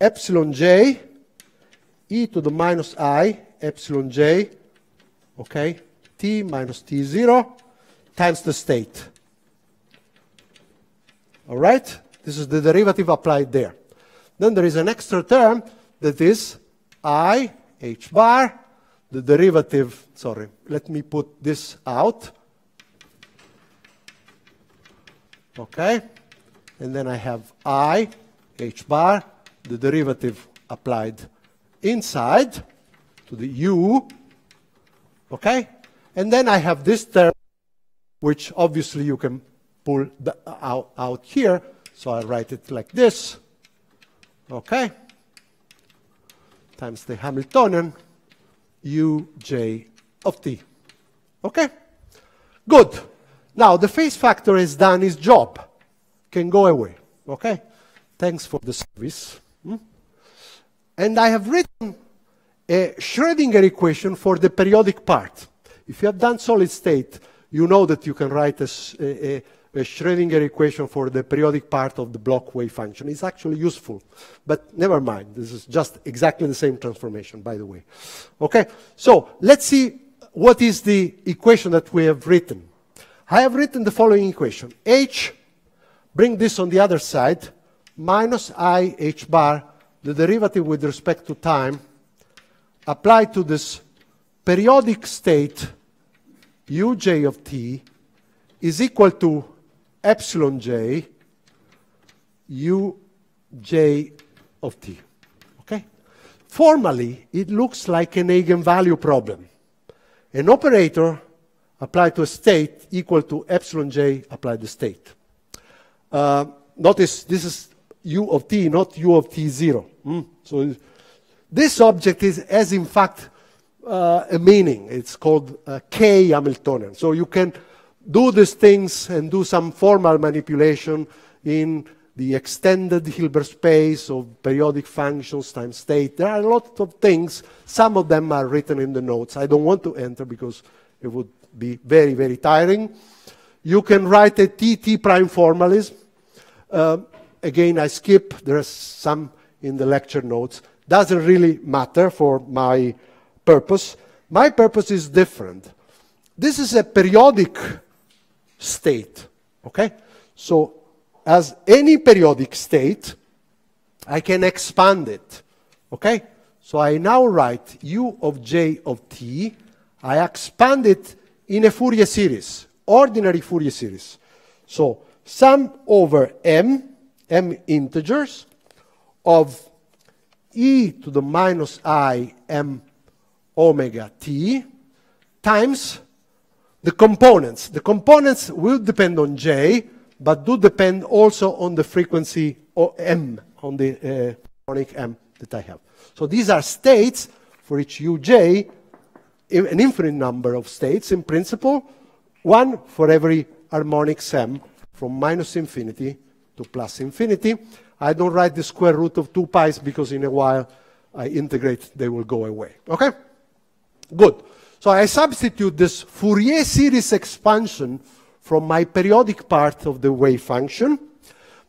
epsilon j, e to the minus i, epsilon j, okay? t minus t0 times the state. All right? This is the derivative applied there. Then there is an extra term that is i h bar, the derivative, sorry, let me put this out. Okay? And then I have i h bar, the derivative applied inside to the u. Okay? And then I have this term, which obviously you can pull uh, out, out here. So I write it like this. Okay? Times the Hamiltonian uj of t. Okay? Good. Now the phase factor has done its job. Can go away. Okay? Thanks for the service. And I have written a Schrodinger equation for the periodic part. If you have done solid state, you know that you can write a, a, a Schrodinger equation for the periodic part of the Bloch wave function. It's actually useful, but never mind. This is just exactly the same transformation, by the way. Okay, so let's see what is the equation that we have written. I have written the following equation. H, bring this on the other side, minus i h bar, the derivative with respect to time, applied to this periodic state uj of t is equal to epsilon j uj of t. Okay? Formally, it looks like an eigenvalue problem. An operator applied to a state equal to epsilon j applied to the state. Uh, notice this is u of t, not u of t0. Mm? So this object is, has in fact uh, a meaning. It's called uh, K Hamiltonian. So you can do these things and do some formal manipulation in the extended Hilbert space of periodic functions time state. There are a lot of things. Some of them are written in the notes. I don't want to enter because it would be very, very tiring. You can write a TT prime formalism. Uh, again, I skip. There's some in the lecture notes. Doesn't really matter for my purpose. My purpose is different. This is a periodic state, okay? So as any periodic state, I can expand it, okay? So I now write u of j of t. I expand it in a Fourier series, ordinary Fourier series. So sum over m, m integers, of e to the minus i m omega t times the components. The components will depend on j, but do depend also on the frequency of m, on the uh, harmonic m that I have. So these are states for each uj, an infinite number of states in principle, one for every harmonic m from minus infinity to plus infinity. I don't write the square root of 2 pi's because in a while I integrate, they will go away. Okay? Good. So I substitute this Fourier series expansion from my periodic part of the wave function.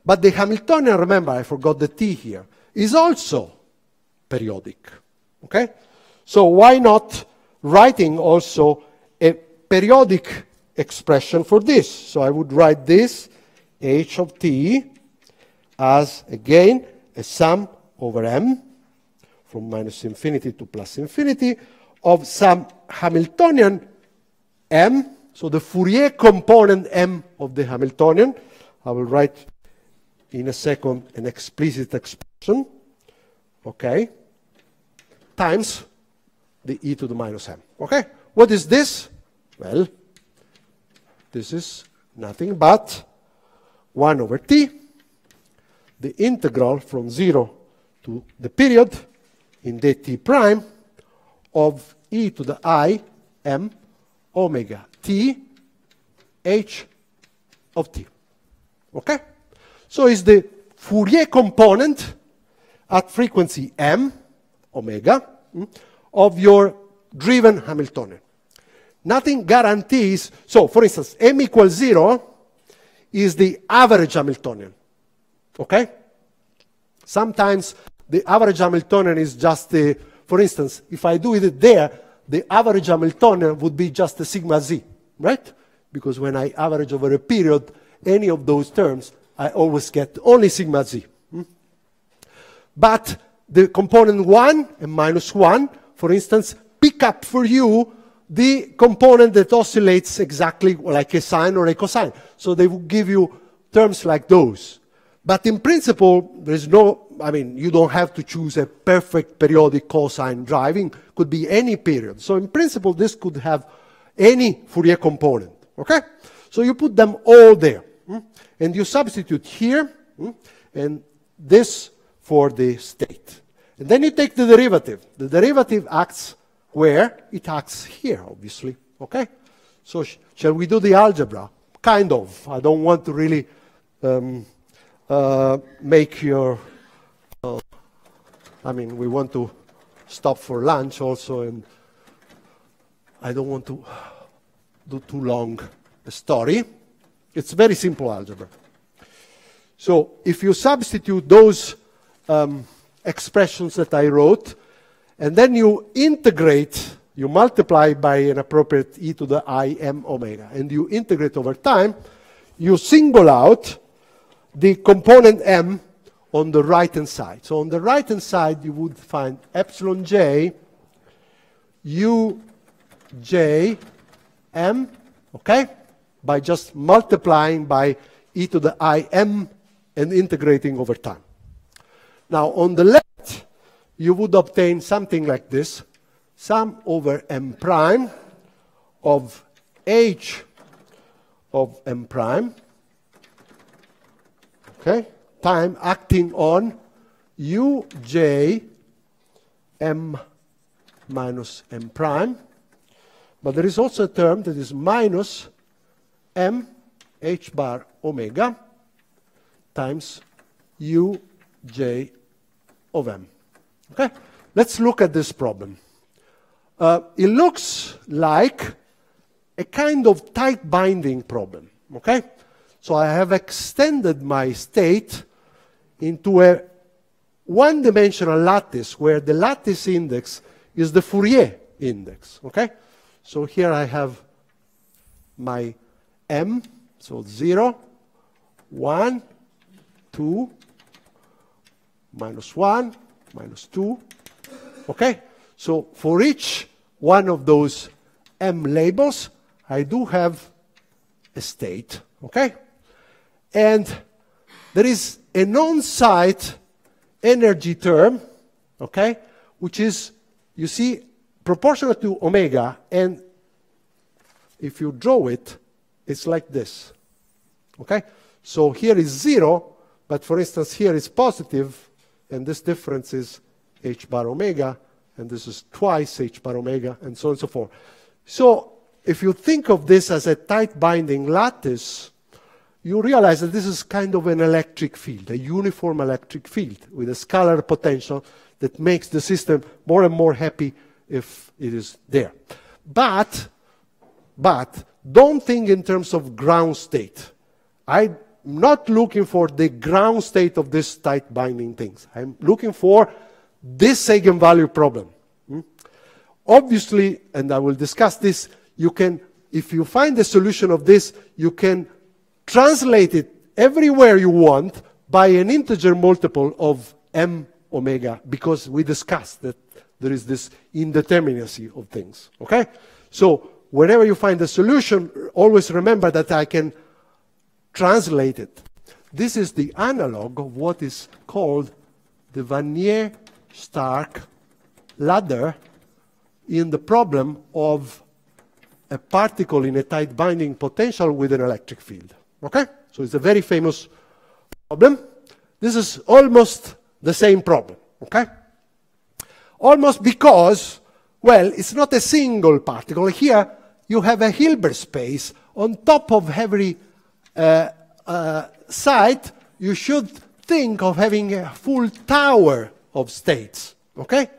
But the Hamiltonian, remember, I forgot the t here, is also periodic. Okay? So why not writing also a periodic expression for this? So I would write this h of t as, again, a sum over m from minus infinity to plus infinity of some Hamiltonian m, so the Fourier component m of the Hamiltonian. I will write in a second an explicit expression, okay, times the e to the minus m. Okay? What is this? Well, this is nothing but 1 over t, the integral from 0 to the period in dt prime of e to the i m omega t h of t. Okay? So it's the Fourier component at frequency m omega mm, of your driven Hamiltonian. Nothing guarantees, so for instance, m equals 0 is the average Hamiltonian. Okay? Sometimes the average Hamiltonian is just the, for instance, if I do it there, the average Hamiltonian would be just the sigma z, right? Because when I average over a period, any of those terms, I always get only sigma z. Hmm? But the component 1 and minus 1, for instance, pick up for you the component that oscillates exactly like a sine or a cosine. So they will give you terms like those. But in principle, there's no, I mean, you don't have to choose a perfect periodic cosine driving, could be any period. So in principle, this could have any Fourier component, okay? So you put them all there, hmm? and you substitute here, hmm? and this for the state. And then you take the derivative. The derivative acts where? It acts here, obviously, okay? So sh shall we do the algebra? Kind of. I don't want to really um, uh, make your, uh, I mean, we want to stop for lunch also, and I don't want to do too long a story. It's very simple algebra. So if you substitute those um, expressions that I wrote, and then you integrate, you multiply by an appropriate e to the i m omega, and you integrate over time, you single out the component m on the right-hand side. So on the right-hand side, you would find epsilon j, u j m, okay, by just multiplying by e to the i m and integrating over time. Now on the left, you would obtain something like this, sum over m prime of h of m prime okay, time acting on uj m minus m prime. But there is also a term that is minus m h bar omega times uj of m. Okay? Let's look at this problem. Uh, it looks like a kind of tight binding problem. Okay? So I have extended my state into a one-dimensional lattice where the lattice index is the Fourier index, okay? So here I have my m, so 0, 1, 2, minus 1, minus 2, okay? So for each one of those m labels, I do have a state, okay? And there is a non-site energy term, okay, which is, you see, proportional to omega, and if you draw it, it's like this, okay? So here is zero, but for instance, here is positive, and this difference is h bar omega, and this is twice h bar omega, and so on and so forth. So if you think of this as a tight binding lattice, you realize that this is kind of an electric field, a uniform electric field with a scalar potential that makes the system more and more happy if it is there. But, but don't think in terms of ground state. I not looking for the ground state of this tight binding things. I'm looking for this eigenvalue problem. Hmm? Obviously, and I will discuss this, you can, if you find the solution of this, you can translate it everywhere you want by an integer multiple of m omega, because we discussed that there is this indeterminacy of things. Okay? So whenever you find a solution, always remember that I can translate it. This is the analog of what is called the Wannier-Stark ladder in the problem of a particle in a tight binding potential with an electric field. Okay? So it's a very famous problem. This is almost the same problem. Okay? Almost because, well, it's not a single particle. Here you have a Hilbert space on top of every site. You should think of having a full tower of states. Okay?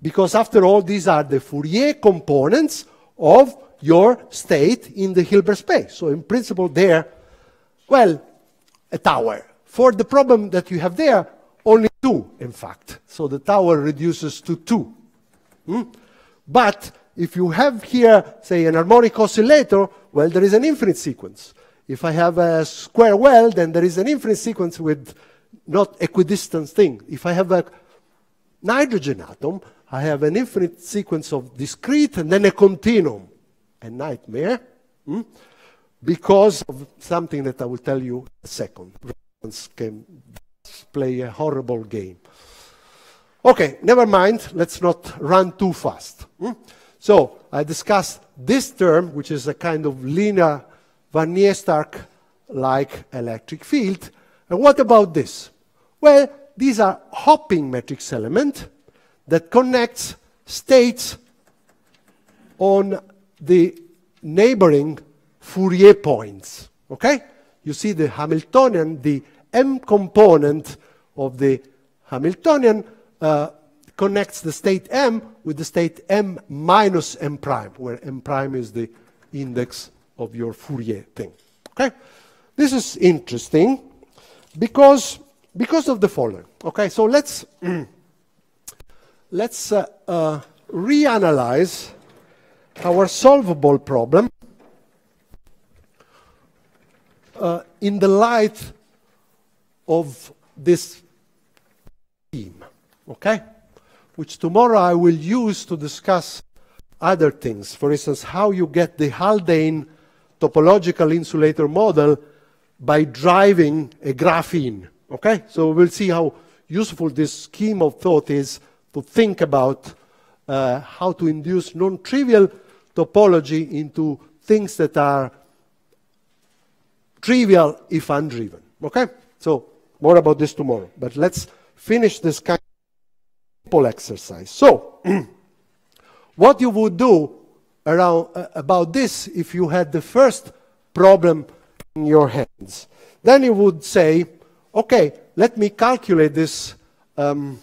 Because after all, these are the Fourier components of your state in the Hilbert space. So in principle there, well, a tower. For the problem that you have there, only two, in fact. So the tower reduces to two. Hmm? But if you have here, say, an harmonic oscillator, well, there is an infinite sequence. If I have a square well, then there is an infinite sequence with not equidistant thing. If I have a nitrogen atom, I have an infinite sequence of discrete and then a continuum. A nightmare. Hmm? Because of something that I will tell you in a second. Can play a horrible game. Okay, never mind. Let's not run too fast. Hmm? So I discussed this term, which is a kind of linear Wannier-Stark-like electric field. And what about this? Well, these are hopping matrix element that connects states on the neighboring Fourier points. Okay? You see the Hamiltonian, the M component of the Hamiltonian uh, connects the state M with the state M minus M prime, where M prime is the index of your Fourier thing. Okay? This is interesting because, because of the following. Okay, so let's, [CLEARS THROAT] let's uh, uh, reanalyze our solvable problem uh, in the light of this theme, okay? Which tomorrow I will use to discuss other things. For instance, how you get the Haldane topological insulator model by driving a graphene, okay? So we'll see how useful this scheme of thought is to think about uh, how to induce non-trivial topology into things that are trivial if undriven, okay? So more about this tomorrow. But let's finish this kind of simple exercise. So, [CLEARS THROAT] what you would do around, uh, about this if you had the first problem in your hands? Then you would say, okay, let me calculate this um,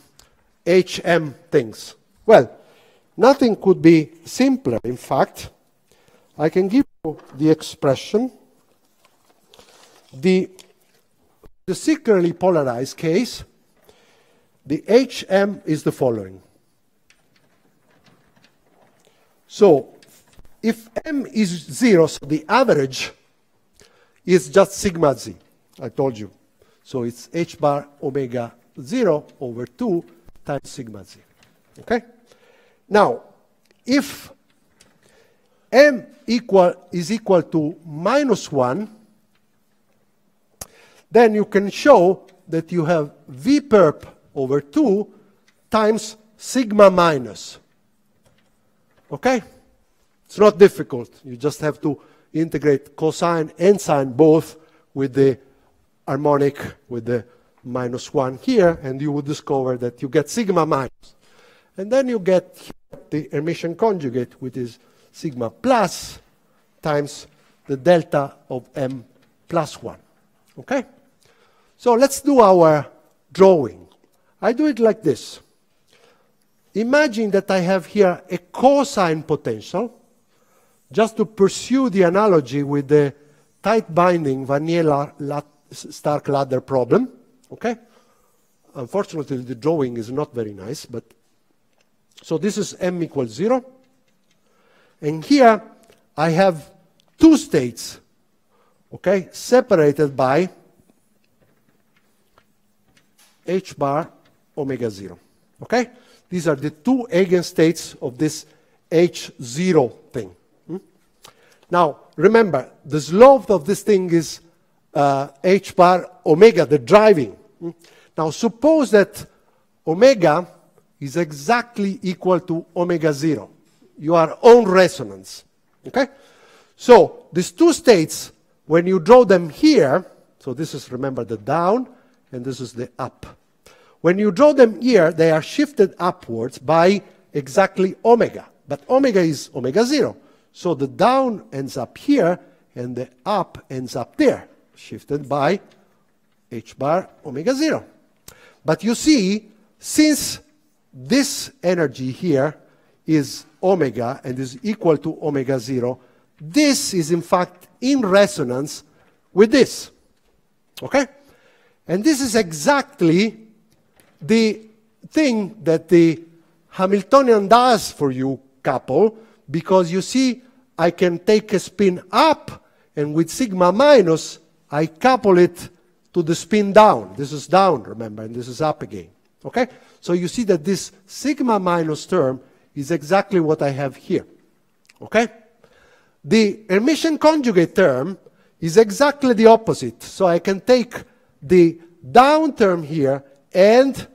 HM things. Well, nothing could be simpler. In fact, I can give you the expression. The the circularly polarized case, the HM is the following. So if M is zero, so the average is just sigma z, I told you. So it's h bar omega 0 over 2 times sigma z. Okay? Now, if m equal is equal to minus 1, then you can show that you have V perp over 2 times sigma minus. Okay? It's not difficult. You just have to integrate cosine and sine both with the harmonic, with the minus 1 here, and you will discover that you get sigma minus. And then you get the Hermitian conjugate, which is sigma plus times the delta of m plus 1. Okay? So let's do our drawing. I do it like this. Imagine that I have here a cosine potential, just to pursue the analogy with the tight binding Wannier Stark ladder problem. Okay? Unfortunately, the drawing is not very nice, but so this is m equals 0. And here I have two states, okay, separated by h bar omega 0. Okay? These are the two eigenstates of this h0 thing. Hmm? Now, remember, the slope of this thing is uh, h bar omega, the driving. Now, suppose that omega is exactly equal to omega 0, your own resonance. Okay? So, these two states, when you draw them here, so this is, remember, the down, and this is the up. When you draw them here, they are shifted upwards by exactly omega. But omega is omega 0. So the down ends up here, and the up ends up there, shifted by h bar omega 0. But you see, since this energy here is omega and is equal to omega 0, this is in fact in resonance with this. Okay? And this is exactly the thing that the Hamiltonian does for you, couple, because you see, I can take a spin up, and with sigma minus, I couple it to the spin down. This is down, remember, and this is up again. Okay? So you see that this sigma minus term is exactly what I have here. Okay? The Hermitian conjugate term is exactly the opposite. So I can take the down term here and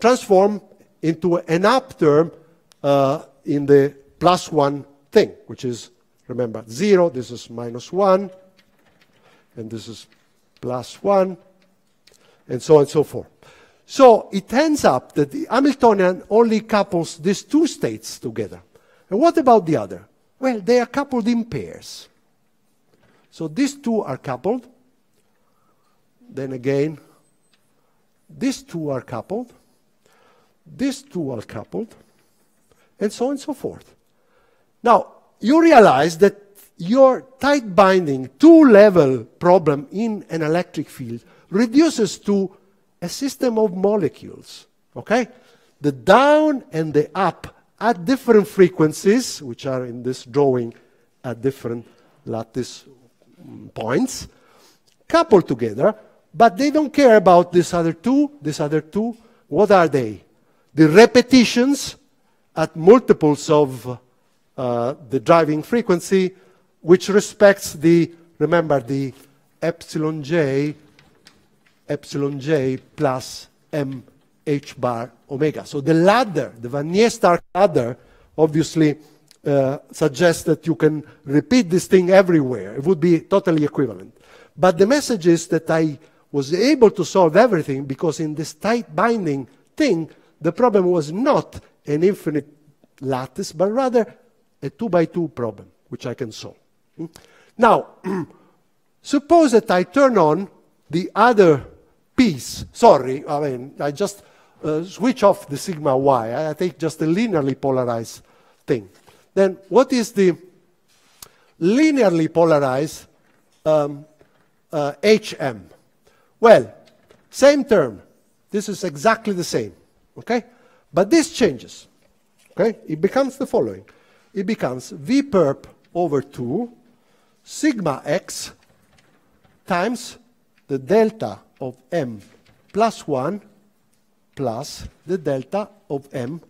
transform into an up term uh, in the plus 1 thing, which is, remember, 0, this is minus 1, and this is plus 1, and so on and so forth. So it ends up that the Hamiltonian only couples these two states together. And what about the other? Well, they are coupled in pairs. So these two are coupled. Then again, these two are coupled. These two are coupled. And so on and so forth. Now, you realize that your tight binding two level problem in an electric field reduces to a system of molecules. Okay? The down and the up at different frequencies, which are in this drawing at different lattice points, coupled together, but they don't care about this other two, this other two. What are they? The repetitions at multiples of uh, the driving frequency, which respects the, remember, the epsilon j, epsilon j plus m h bar omega. So the ladder, the Wannier-Stark ladder, obviously uh, suggests that you can repeat this thing everywhere. It would be totally equivalent. But the message is that I was able to solve everything because in this tight binding thing, the problem was not an infinite lattice, but rather a two by two problem, which I can solve. Now, [CLEARS THROAT] suppose that I turn on the other piece. Sorry, I mean, I just uh, switch off the sigma y. I take just a linearly polarized thing. Then what is the linearly polarized um, uh, HM? Well, same term. This is exactly the same. Okay? But this changes. Okay? It becomes the following. It becomes V perp over 2 sigma x times the delta of m plus 1 plus the delta of m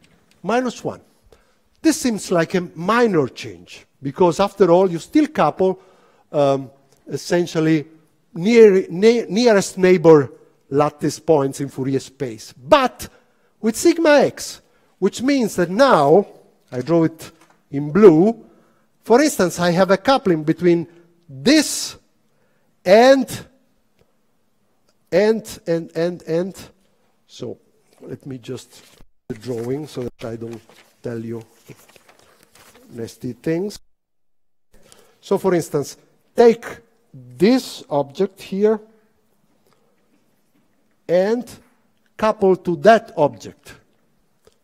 minus 1. This seems like a minor change because, after all, you still couple um, essentially near, ne nearest neighbor lattice points in Fourier space. But with sigma x, which means that now, I draw it in blue, for instance, I have a coupling between this and, and, and, and, and. So let me just the drawing so that I don't tell you nasty things. So for instance, take this object here and couple to that object.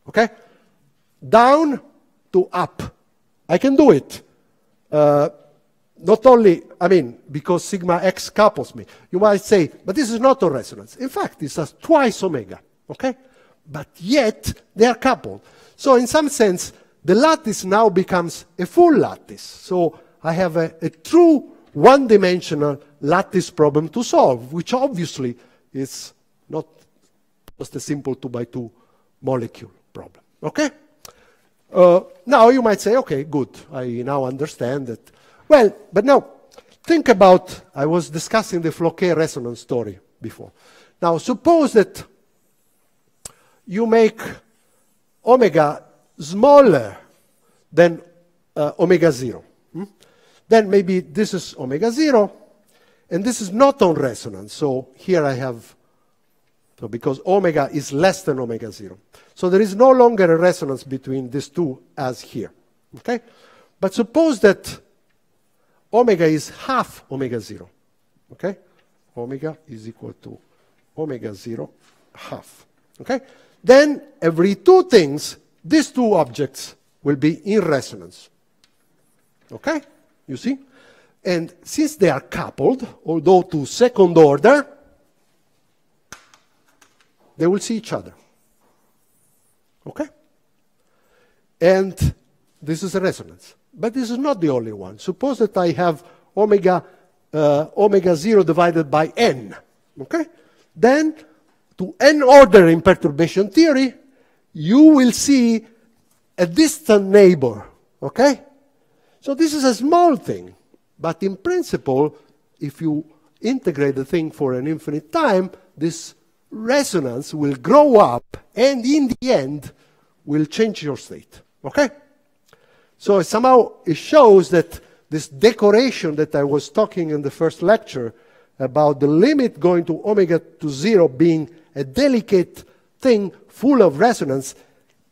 Okay? Down to up. I can do it. Uh, not only, I mean, because sigma x couples me, you might say, but this is not a resonance. In fact, it's has twice omega, okay? But yet, they are coupled. So in some sense, the lattice now becomes a full lattice. So I have a, a true one-dimensional lattice problem to solve, which obviously is not just a simple two by two molecule problem. Okay? Uh, now you might say, okay, good. I now understand that. Well, but now think about, I was discussing the Floquet resonance story before. Now suppose that you make omega smaller than uh, omega 0. Hmm? Then maybe this is omega 0, and this is not on resonance. So here I have, so because omega is less than omega 0. So there is no longer a resonance between these two as here. Okay? But suppose that omega is half omega 0. Okay? Omega is equal to omega 0 half. Okay? Then every two things, these two objects will be in resonance. Okay? You see? And since they are coupled, although to second order, they will see each other. Okay? And this is a resonance. But this is not the only one. Suppose that I have omega, uh, omega 0 divided by n. Okay? Then, to n order in perturbation theory, you will see a distant neighbor. Okay? So this is a small thing. But in principle, if you integrate the thing for an infinite time, this resonance will grow up and in the end will change your state. Okay? So somehow it shows that this decoration that I was talking in the first lecture about the limit going to omega to zero being a delicate thing full of resonance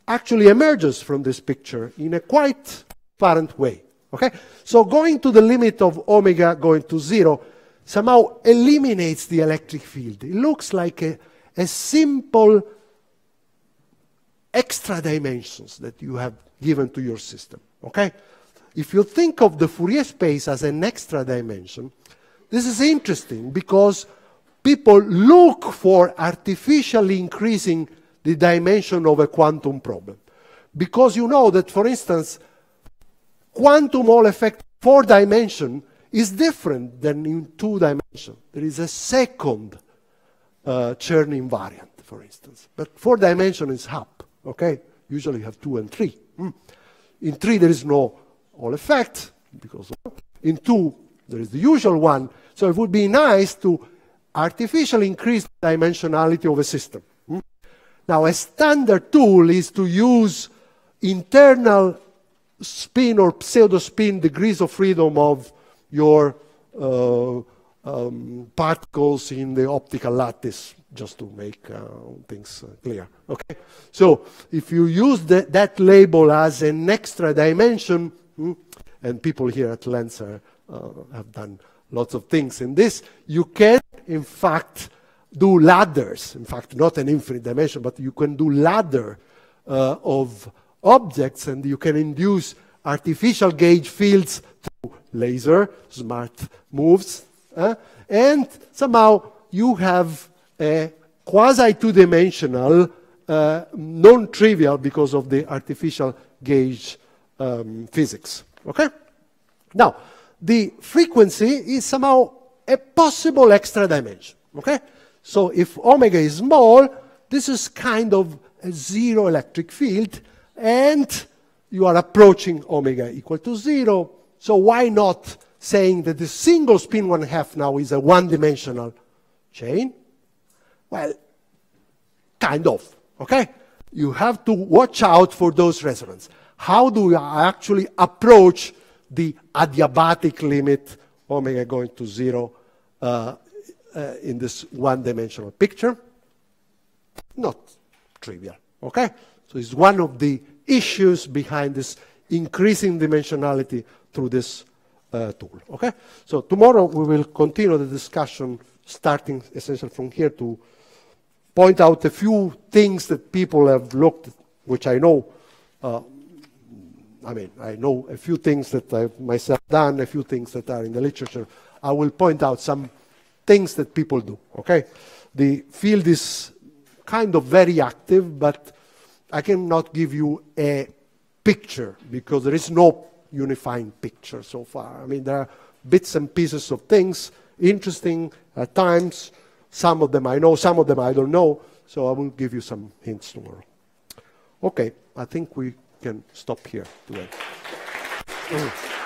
actually emerges from this picture in a quite apparent way. Okay? So going to the limit of omega going to zero somehow eliminates the electric field. It looks like a, a simple extra dimensions that you have given to your system. Okay? If you think of the Fourier space as an extra dimension, this is interesting because people look for artificially increasing the dimension of a quantum problem. Because you know that, for instance, quantum Hall effect four dimension is different than in two dimension. There is a second uh, Chern invariant, for instance. But four dimension is HAP, okay? Usually you have two and three. Mm. In three, there is no Hall effect, because in two, there is the usual one. So it would be nice to artificially increase the dimensionality of a system. Mm. Now, a standard tool is to use internal spin or pseudo spin degrees of freedom of your uh, um, particles in the optical lattice, just to make uh, things uh, clear. Okay, so if you use that label as an extra dimension, hmm, and people here at Lenser uh, have done lots of things in this, you can, in fact, do ladders. In fact, not an infinite dimension, but you can do ladder uh, of objects, and you can induce artificial gauge fields through laser, smart moves, uh, and somehow you have a quasi two-dimensional, uh, non-trivial because of the artificial gauge um, physics. Okay? Now, the frequency is somehow a possible extra dimension. Okay? So if omega is small, this is kind of a zero electric field, and you are approaching omega equal to zero. So why not saying that the single spin one half now is a one-dimensional chain? Well, kind of, okay? You have to watch out for those resonances. How do we actually approach the adiabatic limit, omega going to zero, uh, uh, in this one-dimensional picture? Not trivial, okay? So it's one of the issues behind this increasing dimensionality through this uh, tool. Okay? So tomorrow we will continue the discussion starting essentially from here to point out a few things that people have looked, which I know uh, I mean, I know a few things that I've myself done, a few things that are in the literature. I will point out some things that people do, okay? The field is kind of very active, but I cannot give you a picture because there is no unifying picture so far. I mean, there are bits and pieces of things, interesting at times. Some of them I know, some of them I don't know. So I will give you some hints tomorrow. Okay, I think we can stop here today. Mm.